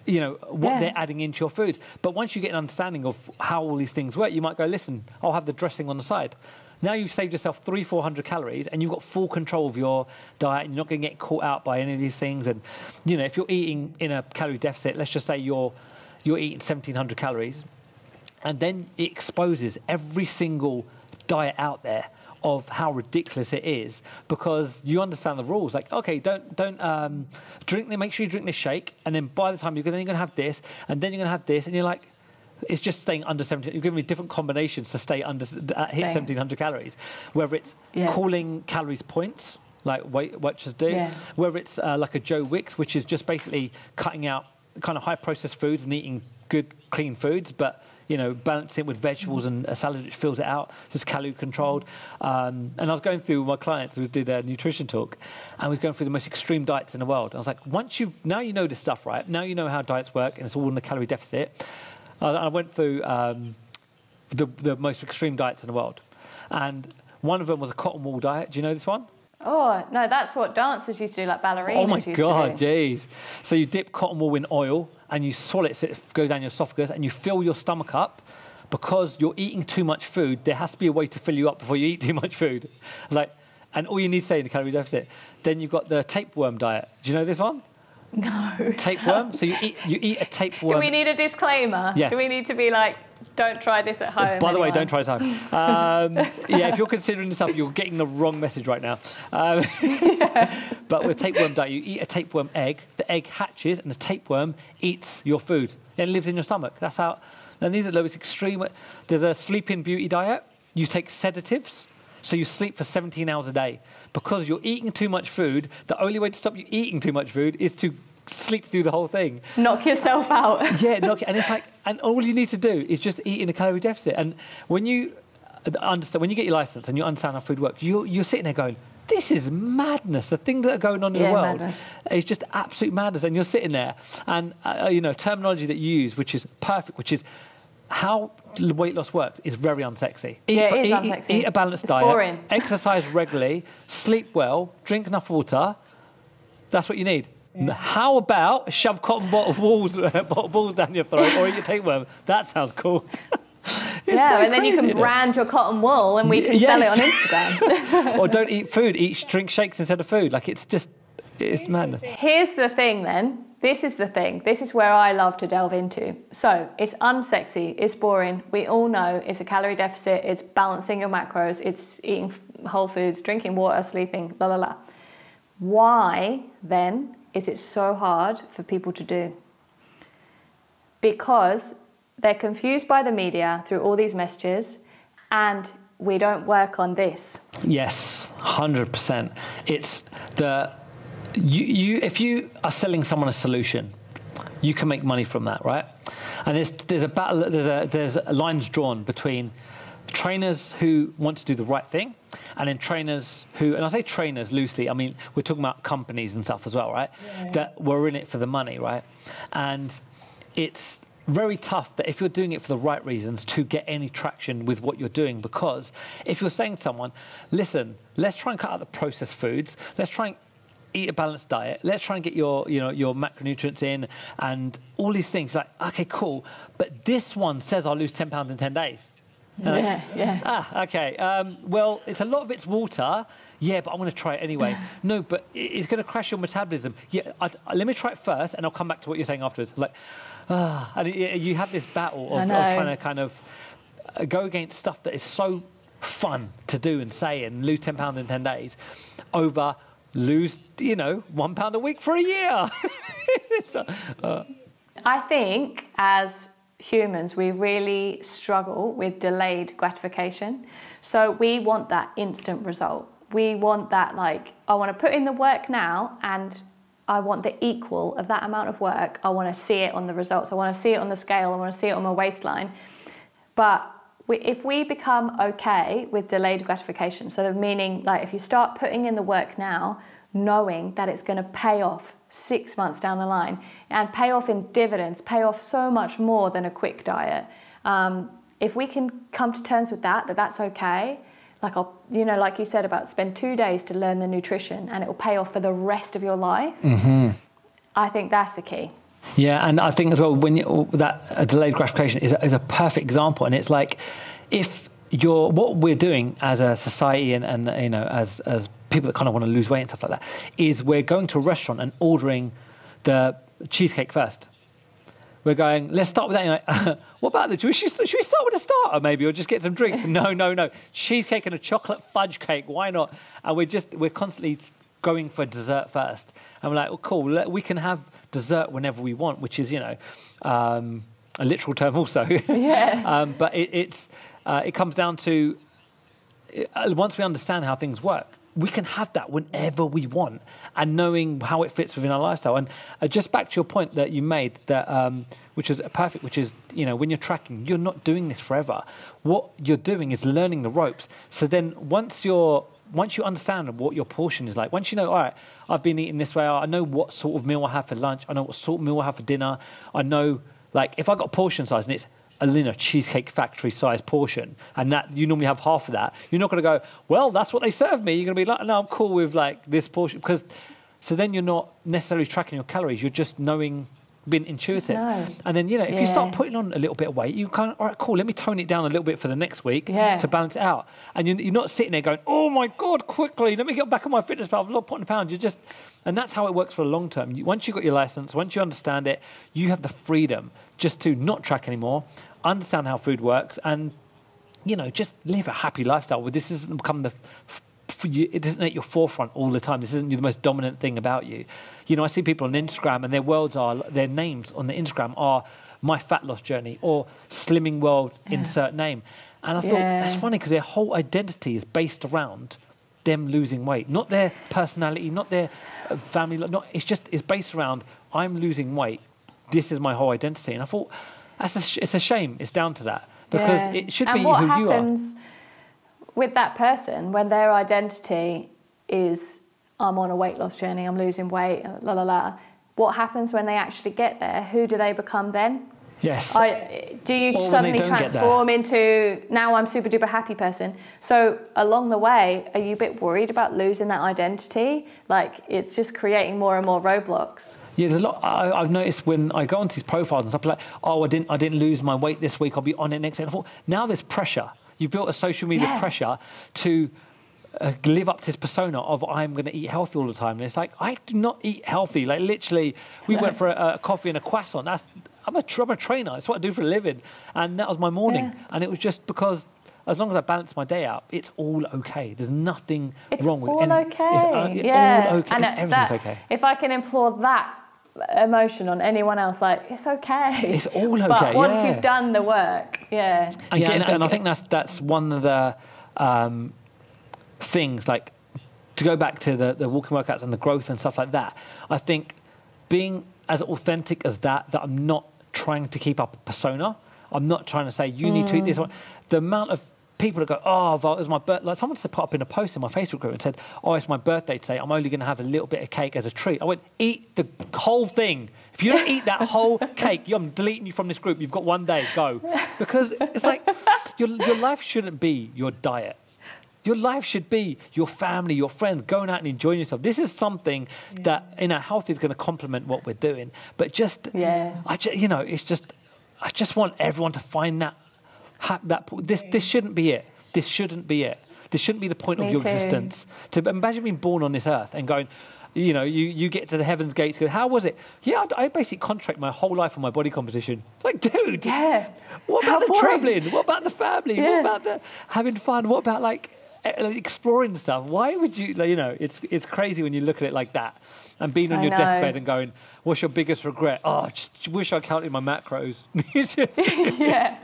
You know what Yeah. they're adding into your food. But once you get an understanding of how all these things work, you might go, listen, I'll have the dressing on the side. Now you've saved yourself three, four hundred calories, and you've got full control of your diet, and you're not going to get caught out by any of these things. And you know, if you're eating in a calorie deficit, let's just say you're you're eating seventeen hundred calories, and then it exposes every single diet out there of how ridiculous it is because you understand the rules. Like, okay, don't don't um, drink. Make sure you drink this shake, and then by the time you're going to have this, and then you're going to have this, and you're like, it's just staying under 17. You're giving me different combinations to stay under uh, hit Same. 1700 calories, whether it's Yeah. calling calories points. Like Weight Watchers do, Yeah. whether it's uh, like a Joe Wicks, which is just basically cutting out kind of high processed foods and eating good, clean foods, but you know, balancing it with vegetables and a salad which fills it out, just calorie controlled. Um, and I was going through with my clients who did a nutrition talk, and I was going through the most extreme diets in the world. I was like, once you now you know this stuff, right? Now you know how diets work, and it's all in the calorie deficit. I, I went through um, the the most extreme diets in the world, and one of them was a cotton wool diet. Do you know this one? Oh no, that's what dancers used to do, like ballerinas. Oh my god, jeez! So you dip cotton wool in oil and you swallow it so it goes down your esophagus and you fill your stomach up because you're eating too much food. There has to be a way to fill you up before you eat too much food. It's like, and all you need to say in the calorie deficit. Then you've got the tapeworm diet. Do you know this one? No. Tapeworm. so you eat you eat a tapeworm. Do we need a disclaimer? Yes. Do we need to be like, don't try this at home? By the way, don't try this at home. Um, yeah, if you're considering this up, you're getting the wrong message right now. Um, But with tapeworm diet, you eat a tapeworm egg, the egg hatches, and the tapeworm eats your food. It lives in your stomach. That's how. And these are the most extreme. There's a sleeping beauty diet. You take sedatives, so you sleep for 17 hours a day. Because you're eating too much food, the only way to stop you eating too much food is to sleep through the whole thing. Knock yourself out. Yeah, knock, and it's like, and all you need to do is just eat in a calorie deficit. And when you understand, when you get your license and you understand how food works, you, you're sitting there going, "This is madness." The things that are going on in Yeah, the world madness. is just absolute madness. And you're sitting there, and uh, you know, terminology that you use, which is perfect, which is how weight loss works, is very unsexy. Eat, Yeah, it is eat, unsexy. eat a balanced It's diet, boring. exercise regularly, sleep well, drink enough water. That's what you need. How about shove cotton bottle balls, bottle balls down your throat or eat your tapeworm? That sounds cool. It's yeah, so and then you can isn't it? brand your cotton wool and we Y- can sell it on Instagram. or don't eat food. Eat drink shakes instead of food. Like it's just, it's madness. Here's the thing then. This is the thing. This is where I love to delve into. So it's unsexy, it's boring. We all know it's a calorie deficit, it's balancing your macros, it's eating whole foods, drinking water, sleeping, la la la. Why then is it so hard for people to do? Because they're confused by the media through all these messages and we don't work on this. Yes, hundred percent. It's the you, you. If you are selling someone a solution, you can make money from that, right? And there's there's a battle. There's a there's lines drawn between trainers who want to do the right thing, and then trainers who, and I say trainers loosely. I mean we're talking about companies and stuff as well, right? That were in it for the money, right? And it's very tough that if you're doing it for the right reasons to get any traction with what you're doing because if you're saying to someone listen let's try and cut out the processed foods let's try and eat a balanced diet let's try and get your you know your macronutrients in and all these things like okay cool but this one says i'll lose 10 pounds in 10 days And Yeah, yeah. Ah, okay. Um, well, it's a lot of it's water. Yeah, but I'm going to try it anyway. no, but it's going to crash your metabolism. Yeah, I, I- let me try it first, and I'll come back to what you're saying afterwards. Like, ah, and y- you have this battle of, of trying to kind of uh, go against stuff that is so fun to do and say and lose 10 pounds in 10 days over lose, you know, one pound a week for a year. Uh, I think as humans, we really struggle with delayed gratification. So we want that instant result. We want that, like, I want to put in the work now and I want the equal of that amount of work. I want to see it on the results. I want to see it on the scale. I want to see it on my waistline. But we, if we become okay with delayed gratification, so the meaning like if you start putting in the work now, knowing that it's going to pay off six months down the line and pay off in dividends, pay off so much more than a quick diet. Um, if we can come to terms with that, that that's okay. Like I'll, you know, like you said about spend two days to learn the nutrition and it will pay off for the rest of your life. I think that's the key. Yeah, and I think as well when you, that uh, delayed gratification is a, is a perfect example, and it's like if you're what we're doing as a society and, and you know as as people that kind of want to lose weight and stuff like that is we're going to a restaurant and ordering the cheesecake first. We're going, let's start with that. You're like, what about the, should we, should we start with a starter maybe or just get some drinks? no, no, no. Cheesecake and a chocolate fudge cake. Why not? And we're just, we're constantly going for dessert first. And we're like, well, cool. We can have dessert whenever we want, which is, you know, um, a literal term also. Yeah. um, but it, it's, uh, it comes down to uh, once we understand how things work, we can have that whenever we want and knowing how it fits within our lifestyle. And uh, just back to your point that you made, that um, which is perfect, which is you know when you're tracking, you're not doing this forever. What you're doing is learning the ropes. So then once you're once you understand what your portion is like, once you know, all right, I've been eating this way, I know what sort of meal I have for lunch, I know what sort of meal I have for dinner, I know like if I got portion size and it's a Lina cheesecake factory size portion and that you normally have half of that, you're not going to go, well, that's what they served me. You're going to be like, no, I'm cool with like this portion because so then you're not necessarily tracking your calories. You're just knowing, being intuitive. And then, you know, if yeah. you start putting on a little bit of weight, you kind of, all right, cool, let me tone it down a little bit for the next week yeah. to balance it out. And you're, you're, not sitting there going, oh my God, quickly, let me get back on MyFitnessPal. I've lost putting pounds. You're just, and that's how it works for a long term. Once you've got your license, once you understand it, you have the freedom just to not track anymore understand how food works, and you know, just live a happy lifestyle. With this doesn't become the it isn't at your forefront all the time. This isn't the most dominant thing about you. You know, I see people on Instagram and their worlds are their names on the Instagram are my fat loss journey or slimming world yeah. insert name. And I thought yeah. that's funny because their whole identity is based around them losing weight, not their personality, not their uh, family. Not it's just it's based around I'm losing weight. This is my whole identity. And I thought that's a, it's a shame. It's down to that because yeah. it should and be who you are. With that person when their identity is I'm on a weight loss journey, I'm losing weight, uh, la la la. What happens when they actually get there? Who do they become then? Yes. I, do you or suddenly transform into now I'm super duper happy person? So along the way, are you a bit worried about losing that identity? Like it's just creating more and more roadblocks. Yeah, there's a lot. I, have noticed when I go onto these profiles and stuff like, oh, I didn't, I didn't lose my weight this week. I'll be on it next week. I thought now there's pressure. You've built a social media yeah. pressure to uh, live up to this persona of I'm going to eat healthy all the time. And it's like I do not eat healthy. Like literally, we went for a, a coffee and a croissant. That's I'm a, I'm a trainer. That's what I do for a living. And that was my morning. Yeah. And it was just because as long as I balance my day out, it's all okay. There's nothing it's wrong with it. It's all okay. It's uh, yeah. all okay. And everything's that, okay. If I can implore that emotion on anyone else, like it's okay. It's all okay. But once yeah. you've done the work, yeah. And, yeah, and, and I think that's that's one of the um, things like to go back to the, the walking workouts and the growth and stuff like that. I think being as authentic as that, that I'm not trying to keep up a persona. I'm not trying to say you mm. need to eat this one. The amount of people that go, oh, it was my birthday. Like someone said, put up in a post in my Facebook group and said, oh, it's my birthday today. I'm only going to have a little bit of cake as a treat. I went, eat the whole thing. If you don't eat that whole cake, I'm deleting you from this group. You've got one day, go. Because it's like your, your life shouldn't be your diet. Your life should be your family, your friends, going out and enjoying yourself. This is something yeah. that in our health is going to complement what we're doing. But just, yeah. I just, you know, it's just, I just want everyone to find that, that this, this shouldn't be it. This shouldn't be it. This shouldn't be the point Me of your too. existence. To imagine being born on this earth and going, you know, you, you get to the heaven's gates. Go, how was it? Yeah, I, I basically contract my whole life on my body composition. Like, dude, yeah. What about how the boring. traveling? What about the family? Yeah. What about the having fun? What about like exploring stuff. Why would you, Like, you know, it's, it's crazy when you look at it like that and being on I your know. deathbed and going, what's your biggest regret? Oh, I just wish I counted my macros. it's just, yeah.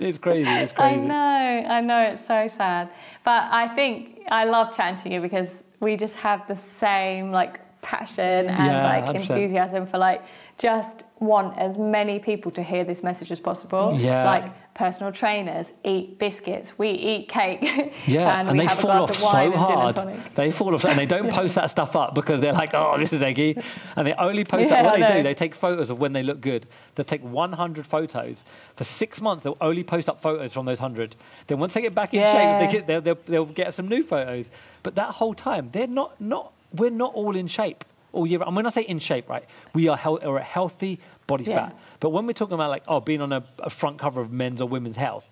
it's crazy. It's crazy. I know, I know, it's so sad. But I think I love chatting to you because we just have the same like passion and yeah, like 100%. enthusiasm for like just want as many people to hear this message as possible. Yeah. Like personal trainers eat biscuits, we eat cake. Yeah, and, and they fall off so hard. They fall off and they don't post that stuff up because they're like, oh, this is eggy. And they only post yeah, that. What they do, they take photos of when they look good. They'll take 100 photos. For six months, they'll only post up photos from those 100. Then once they get back in yeah. shape, they get, they'll, they'll, they'll get some new photos. But that whole time, they're not, not, we're not all in shape all year. And when I say in shape, right, we are, he- are a healthy, body Yeah. fat. But when we're talking about like oh being on a, a front cover of Men's or Women's Health,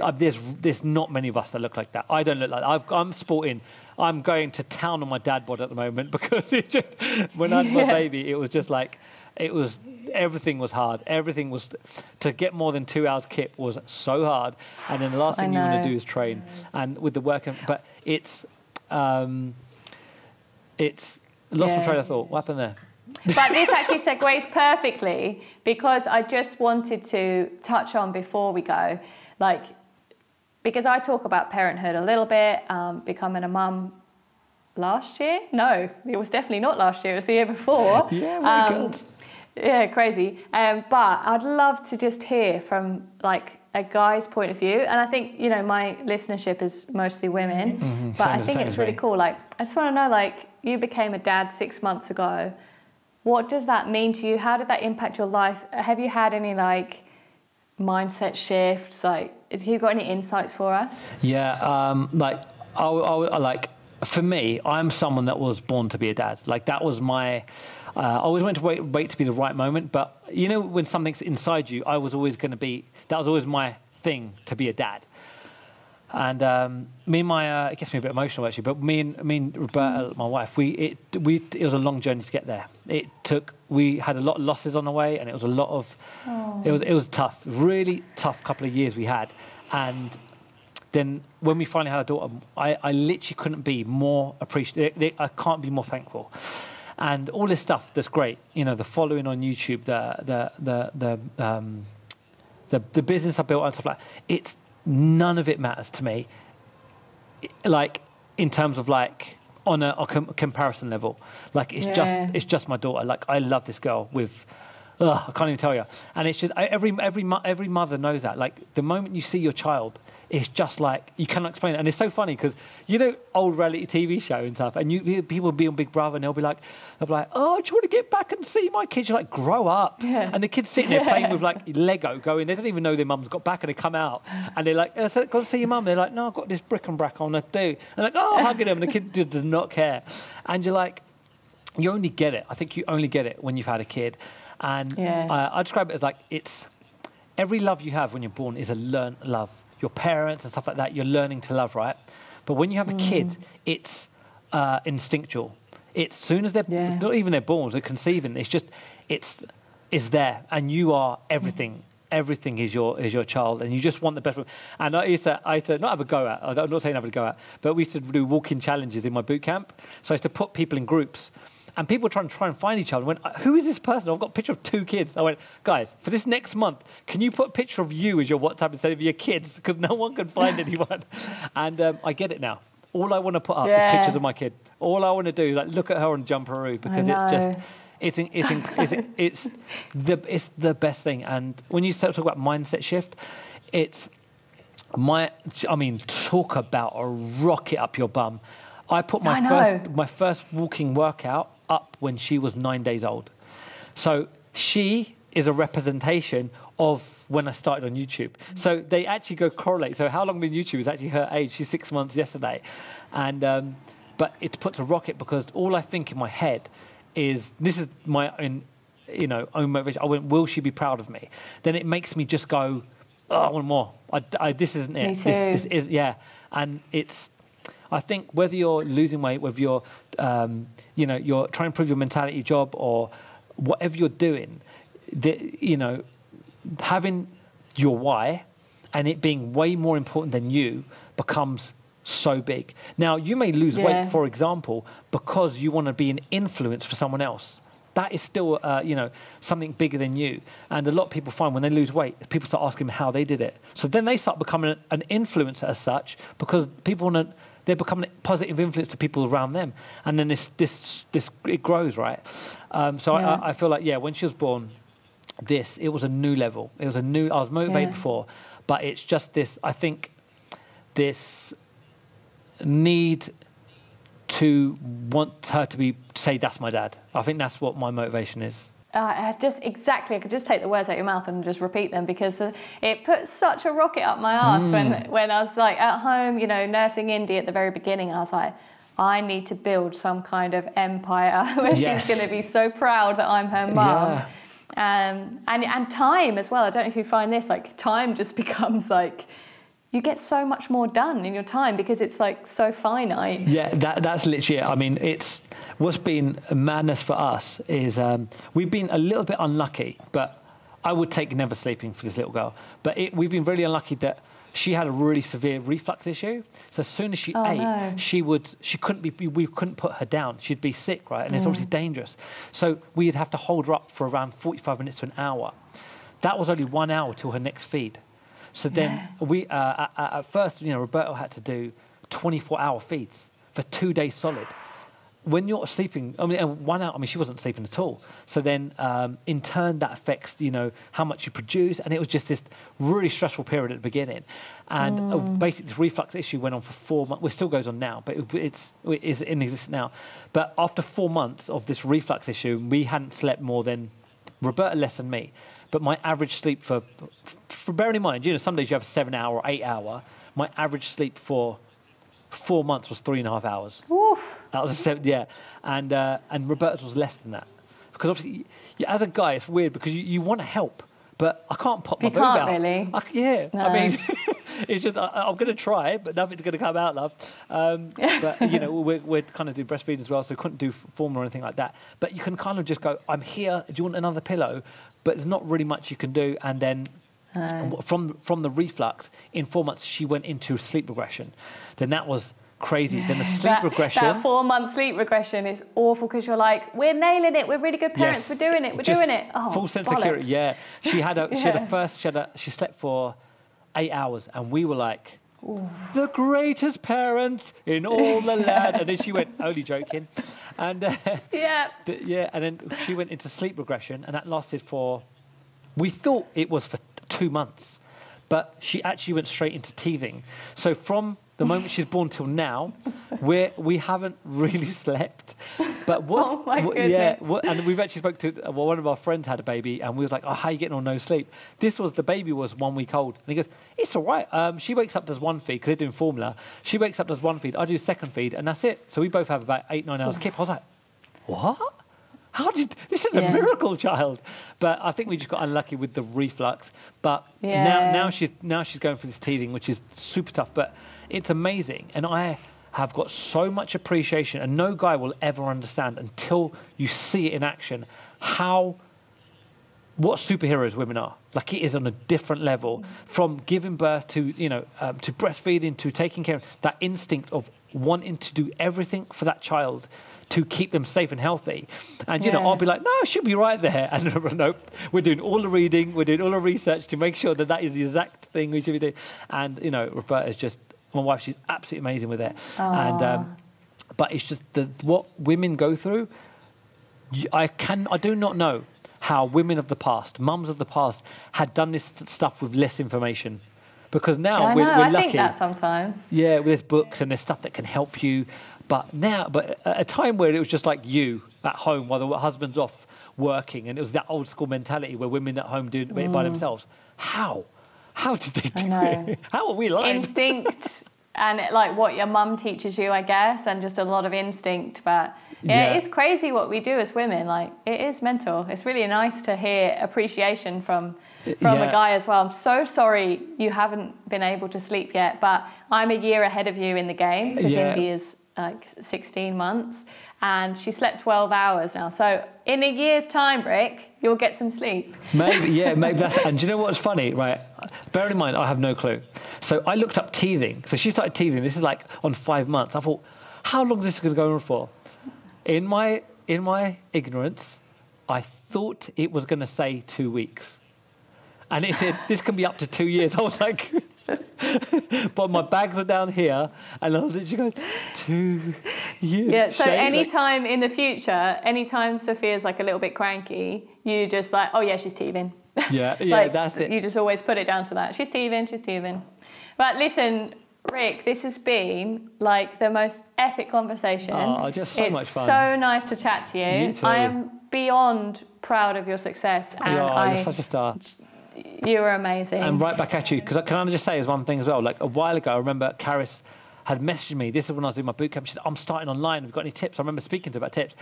uh, there's there's not many of us that look like that. I don't look like I've, I'm sporting. I'm going to town on my dad bod at the moment because it just when I had my baby, it was just like it was everything was hard. Everything was to get more than two hours kip was so hard. And then the last thing you want to do is train. And with the work, but it's um, it's lost my train of thought. What happened there? But this actually segues perfectly because I just wanted to touch on before we go, like, because I talk about parenthood a little bit, um, becoming a mum last year. No, it was definitely not last year. It was the year before. Yeah, my Um, God. Yeah, crazy. Um, but I'd love to just hear from like a guy's point of view, and I think you know my listenership is mostly women, but Same I think it's really cool. Like, I just want to know, like, you became a dad six months ago. What does that mean to you? How did that impact your life? Have you had any like mindset shifts? Like, have you got any insights for us? Yeah, um, like I, I, I like for me, I'm someone that was born to be a dad. Like that was my. Uh, I always went to wait, wait to be the right moment, but you know when something's inside you, I was always going to be. That was always my thing to be a dad. And um, me and my, uh, it gets me a bit emotional actually. But me and me and Roberta, my wife, we it we it was a long journey to get there. It took we had a lot of losses on the way, and it was a lot of it was it was tough, really tough couple of years we had, and then when we finally had a daughter, I, I literally couldn't be more appreciative. I can't be more thankful. And all this stuff that's great, you know, the following on YouTube, the the the the um, the, the business I built and stuff like that, it's none of it matters to me. Like in terms of like on a, a com- comparison level, like it's Yeah. just it's just my daughter. Like I love this girl with. Ugh, I can't even tell you. And it's just every every every mother knows that. Like the moment you see your child, it's just like you cannot explain it. And it's so funny because you know old reality TV show and stuff, and you you- people will be on Big Brother and they'll be like they'll be like, oh, do you want to get back and see my kids? You're like, grow up. Yeah. And the kids sitting there playing with like Lego, going, they don't even know their mum's got back, and they come out and they're like, uh, so go and see your mum. They're like, no, I've got this brick and brack I want to do. And like, oh, hugging them, and the kid just does not care. And you're like, you only get it. I think you only get it when you've had a kid. And Yeah. I, I describe it as like it's every love you have when you're born is a learned love. Your parents and stuff like that, you're learning to love, right? But when you have a kid, it's uh, instinctual. It's soon as they're Yeah. not even they're born, they're conceiving. It's just it's is there, and you are everything. Everything is your is your child, and you just want the best. for- And I used to I used to not have a go at. I'm not saying have a go at, but we used to do walking challenges in my boot camp. So I used to put people in groups, and people were trying to try and find each other. I went, who is this person? I've got a picture of two kids. I went, guys, for this next month, can you put a picture of you as your WhatsApp instead of your kids? Because no one can find anyone. And um, I get it now. All I want to put up is pictures of my kid. All I want to do is like look at her and jump on Jumperoo because it's just it's in, it's in, it's, in, it's the it's the best thing. And when you start talk about mindset shift, it's my I mean talk about a rocket up your bum. I put my I first my first walking workout up when she was nine days old. So she is a representation of when I started on YouTube. So they actually go correlate. So how long been YouTube is actually her age. She's six months yesterday, and um, but it puts a rocket because all I think in my head is this is my own, you know, own motivation. I went, will she be proud of me? Then it makes me just go, oh, I want more. I, I, this isn't it. Me This, this is yeah, and it's. I think whether you're losing weight, whether you're, um, you know, you're trying to improve your mentality job or whatever you're doing, the, you know, having your why and it being way more important than you becomes so big. Now, you may lose Yeah. weight, for example, because you want to be an influence for someone else. That is still, uh, you know, something bigger than you. And a lot of people find when they lose weight, people start asking them how they did it. So then they start becoming an influencer as such because people want to, they're becoming a positive influence to people around them. And then this, this, this it grows, right? Um, so Yeah. I, I feel like, yeah, when she was born, this it was a new level it was a new i was motivated Yeah. before but it's just this i think this need to want her to be say that's my dad i think that's what my motivation is Uh, just exactly, I could just take the words out of your mouth and just repeat them because uh, it put such a rocket up my ass Mm. when, when I was like at home, you know, nursing Indy at the very beginning, and I was like, I need to build some kind of empire where Yes. she's going to be so proud that I'm her mum. Yeah. Um, and, and time as well. I don't know if you find this, like time just becomes like, you get so much more done in your time because it's like so finite. Yeah, that, that's literally it. I mean, it's what's been madness for us is um, we've been a little bit unlucky, but I would take never sleeping for this little girl. But it, we've been really unlucky that she had a really severe reflux issue. So as soon as she Oh, ate, no. she would she couldn't be we couldn't put her down. She'd be sick, right? And it's obviously dangerous. So we'd have to hold her up for around 45 minutes to an hour. That was only one hour till her next feed. So then we uh, at, at first, you know, Roberta had to do 24-hour feeds for two days solid. When you're sleeping, I mean, and one hour. I mean, she wasn't sleeping at all. So then, um, in turn, that affects you know how much you produce, and it was just this really stressful period at the beginning. And uh, basically, this reflux issue went on for four months. Well, it still goes on now, but it, it's it is in existence now. But after four months of this reflux issue, we hadn't slept more than Roberta less than me. But my average sleep for, for bearing in mind, you know, some days you have a seven hour or eight hour. My average sleep for four months was three and a half hours. Oof. That was a seven, yeah. And, uh, and Roberta's was less than that. Because obviously, yeah, as a guy, it's weird because you, you want to help, but I can't pop my You boob can't out. really. I, yeah, I mean, it's just, I, I'm going to try, but nothing's going to come out, love. Um, but, you know, we're, we're kind of do breastfeeding as well, so we couldn't do formula or anything like that. But you can kind of just go, I'm here, do you want another pillow? But there's not really much you can do. And then from, from the reflux, in four months, she went into sleep regression. Then that was crazy. Then the sleep that, regression. That four month sleep regression is awful because you're like, we're nailing it. We're really good parents. Yes. We're doing it. We're Just doing it. Oh, full sense bollocks. of security. Yeah, she had a she had a first she had a, she slept for eight hours, and we were like. The greatest parents in all the land, and then she went, only joking, and uh, Yeah. th- yeah, and then she went into sleep regression, and that lasted for. We thought it was for two months, but she actually went straight into teething. So from the moment she's born till now, we we haven't really slept. But what's Oh what- yeah, what, and we've actually spoke to well, one of our friends had a baby, and we was like, "Oh, how you getting on no sleep?" This was the baby was one week old, and he goes, "It's all right." Um, she wakes up does one feed because they're doing formula. She wakes up does one feed. I do second feed, and that's it. So we both have about eight nine hours kip. I was like, "What?" How did this is a miracle child? But I think we just got unlucky with the reflux. But now now she's now she's going for this teething, which is super tough. But it's amazing, and I have got so much appreciation, and no guy will ever understand until you see it in action how what superheroes women are. Like it is on a different level from giving birth to you know um, to breastfeeding to taking care of that instinct of wanting to do everything for that child to keep them safe and healthy. And you know I'll be like, no, she'll be right there. And nope, we're doing all the reading, we're doing all the research to make sure that that is the exact thing we should be doing. And you know Roberta's just my wife. She's absolutely amazing with it. And um, but it's just the what women go through. I can I do not know how women of the past, mums of the past, had done this th- stuff with less information. Because now I we're, know. we're I lucky. think that sometimes. Yeah, there's books and there's stuff that can help you. But now, but at a time where it was just like you at home while the husband's off working, and it was that old school mentality where women at home doing it by themselves. How? How did they do know. it? How are we alive? instinct and it, like what your mum teaches you, I guess, and just a lot of instinct. But yeah, Yeah. it's crazy what we do as women. Like it is mental. It's really nice to hear appreciation from from Yeah. a guy as well. I'm so sorry you haven't been able to sleep yet, but I'm a year ahead of you in the game because Yeah. Indy is like 16 months and she slept 12 hours now. So in a year's time, Rick, you'll get some sleep. Maybe, yeah, maybe that's it. And do you know what's funny, right? Bear in mind, I have no clue. So I looked up teething. So she started teething. This is like on five months. I thought, how long is this going to go on for? In my in my ignorance, I thought it was going to say two weeks, and it said this can be up to two years. I was like. But my bags were down here, and I was literally going two years. Yeah, so anytime in the future, anytime Sophia's like a little bit cranky, you just like, oh yeah, she's teething. Yeah, yeah, like, that's it. You just always put it down to that. She's teething, she's teething. But listen, Rick, this has been like the most epic conversation. Oh, just so it's much fun. so nice to chat to you. You too. I am beyond proud of your success, and Oh, I, you're such a star. You were amazing. And right back at you, because I can I just say as one thing as well? Like a while ago, I remember Carys had messaged me. This is when I was doing my boot camp. She said, "I'm starting online. Have you got any tips?" I remember speaking to her about tips,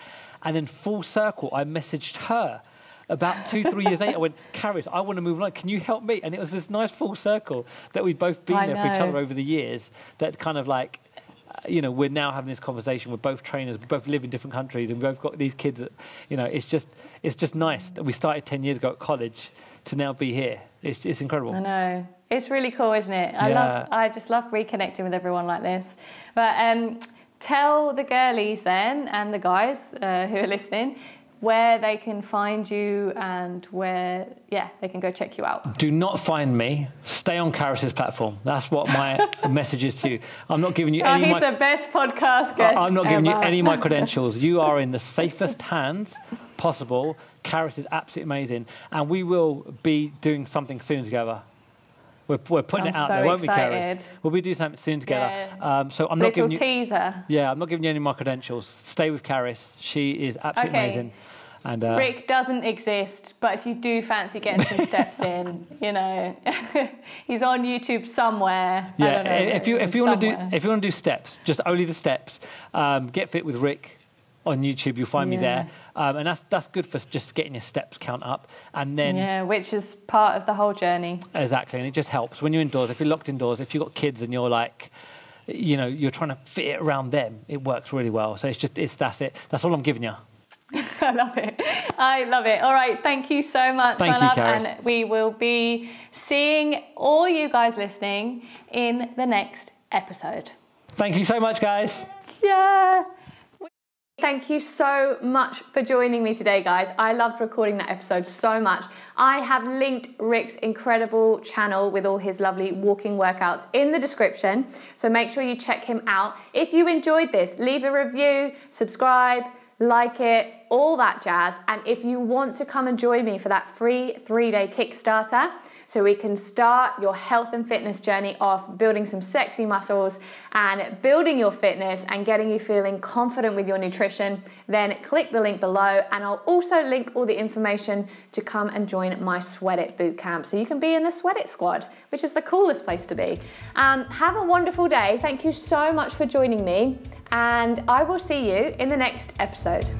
and then full circle, I messaged her, about two, three years later, I went, Carys, I want to move on. Can you help me? And it was this nice full circle that we'd both been I there for each other over the years. That kind of like, uh, you know, we're now having this conversation. We're both trainers. We both live in different countries, and we both got these kids. That, you know, it's just, it's just nice that we started ten years ago at college to now be here. It's, it's incredible. I know. It's really cool, isn't it? I love I just love reconnecting with everyone like this. But um, tell the girlies then and the guys uh, who are listening where they can find you and where yeah, they can go check you out. Do not find me. Stay on Carys's platform. That's what my message is to you. I'm not giving you Oh, any. he's my- the best podcast guest. I'm not giving you any of my credentials. You are in the safest hands possible. Carys is absolutely amazing, and we will be doing something soon together. We're, we're putting I'm it out so there, won't we, Carys? excited. We'll be doing something soon together. Yeah. Um, so I'm not Little giving you. teaser. Yeah, I'm not giving you any of my credentials. Stay with Carys. She is absolutely Okay. amazing. And uh, Rick doesn't exist, but if you do fancy getting some steps in, you know, he's on YouTube somewhere. I yeah, don't know, if you if you want to do if you want to do steps, just only the steps. Um, get fit with Rick on YouTube. You'll find me there, um, and that's that's good for just getting your steps count up. And then yeah, which is part of the whole journey. Exactly, and it just helps when you're indoors. If you're locked indoors, if you've got kids and you're like, you know, you're trying to fit it around them, it works really well. So it's just, it's that's it. That's all I'm giving you. I love it. I love it. All right, thank you so much, Thank my you, love. Carys. And we will be seeing all you guys listening in the next episode. Thank you so much, guys. Yeah. Thank you so much for joining me today, guys. I loved recording that episode so much. I have linked Rick's incredible channel with all his lovely walking workouts in the description, so make sure you check him out. If you enjoyed this, leave a review, subscribe, like it, all that jazz. And if you want to come and join me for that free three day Kickstarter, so we can start your health and fitness journey off building some sexy muscles and building your fitness and getting you feeling confident with your nutrition, then click the link below and I'll also link all the information to come and join my Sweat It bootcamp so you can be in the Sweat It squad, which is the coolest place to be. Um, have a wonderful day. Thank you so much for joining me and I will see you in the next episode.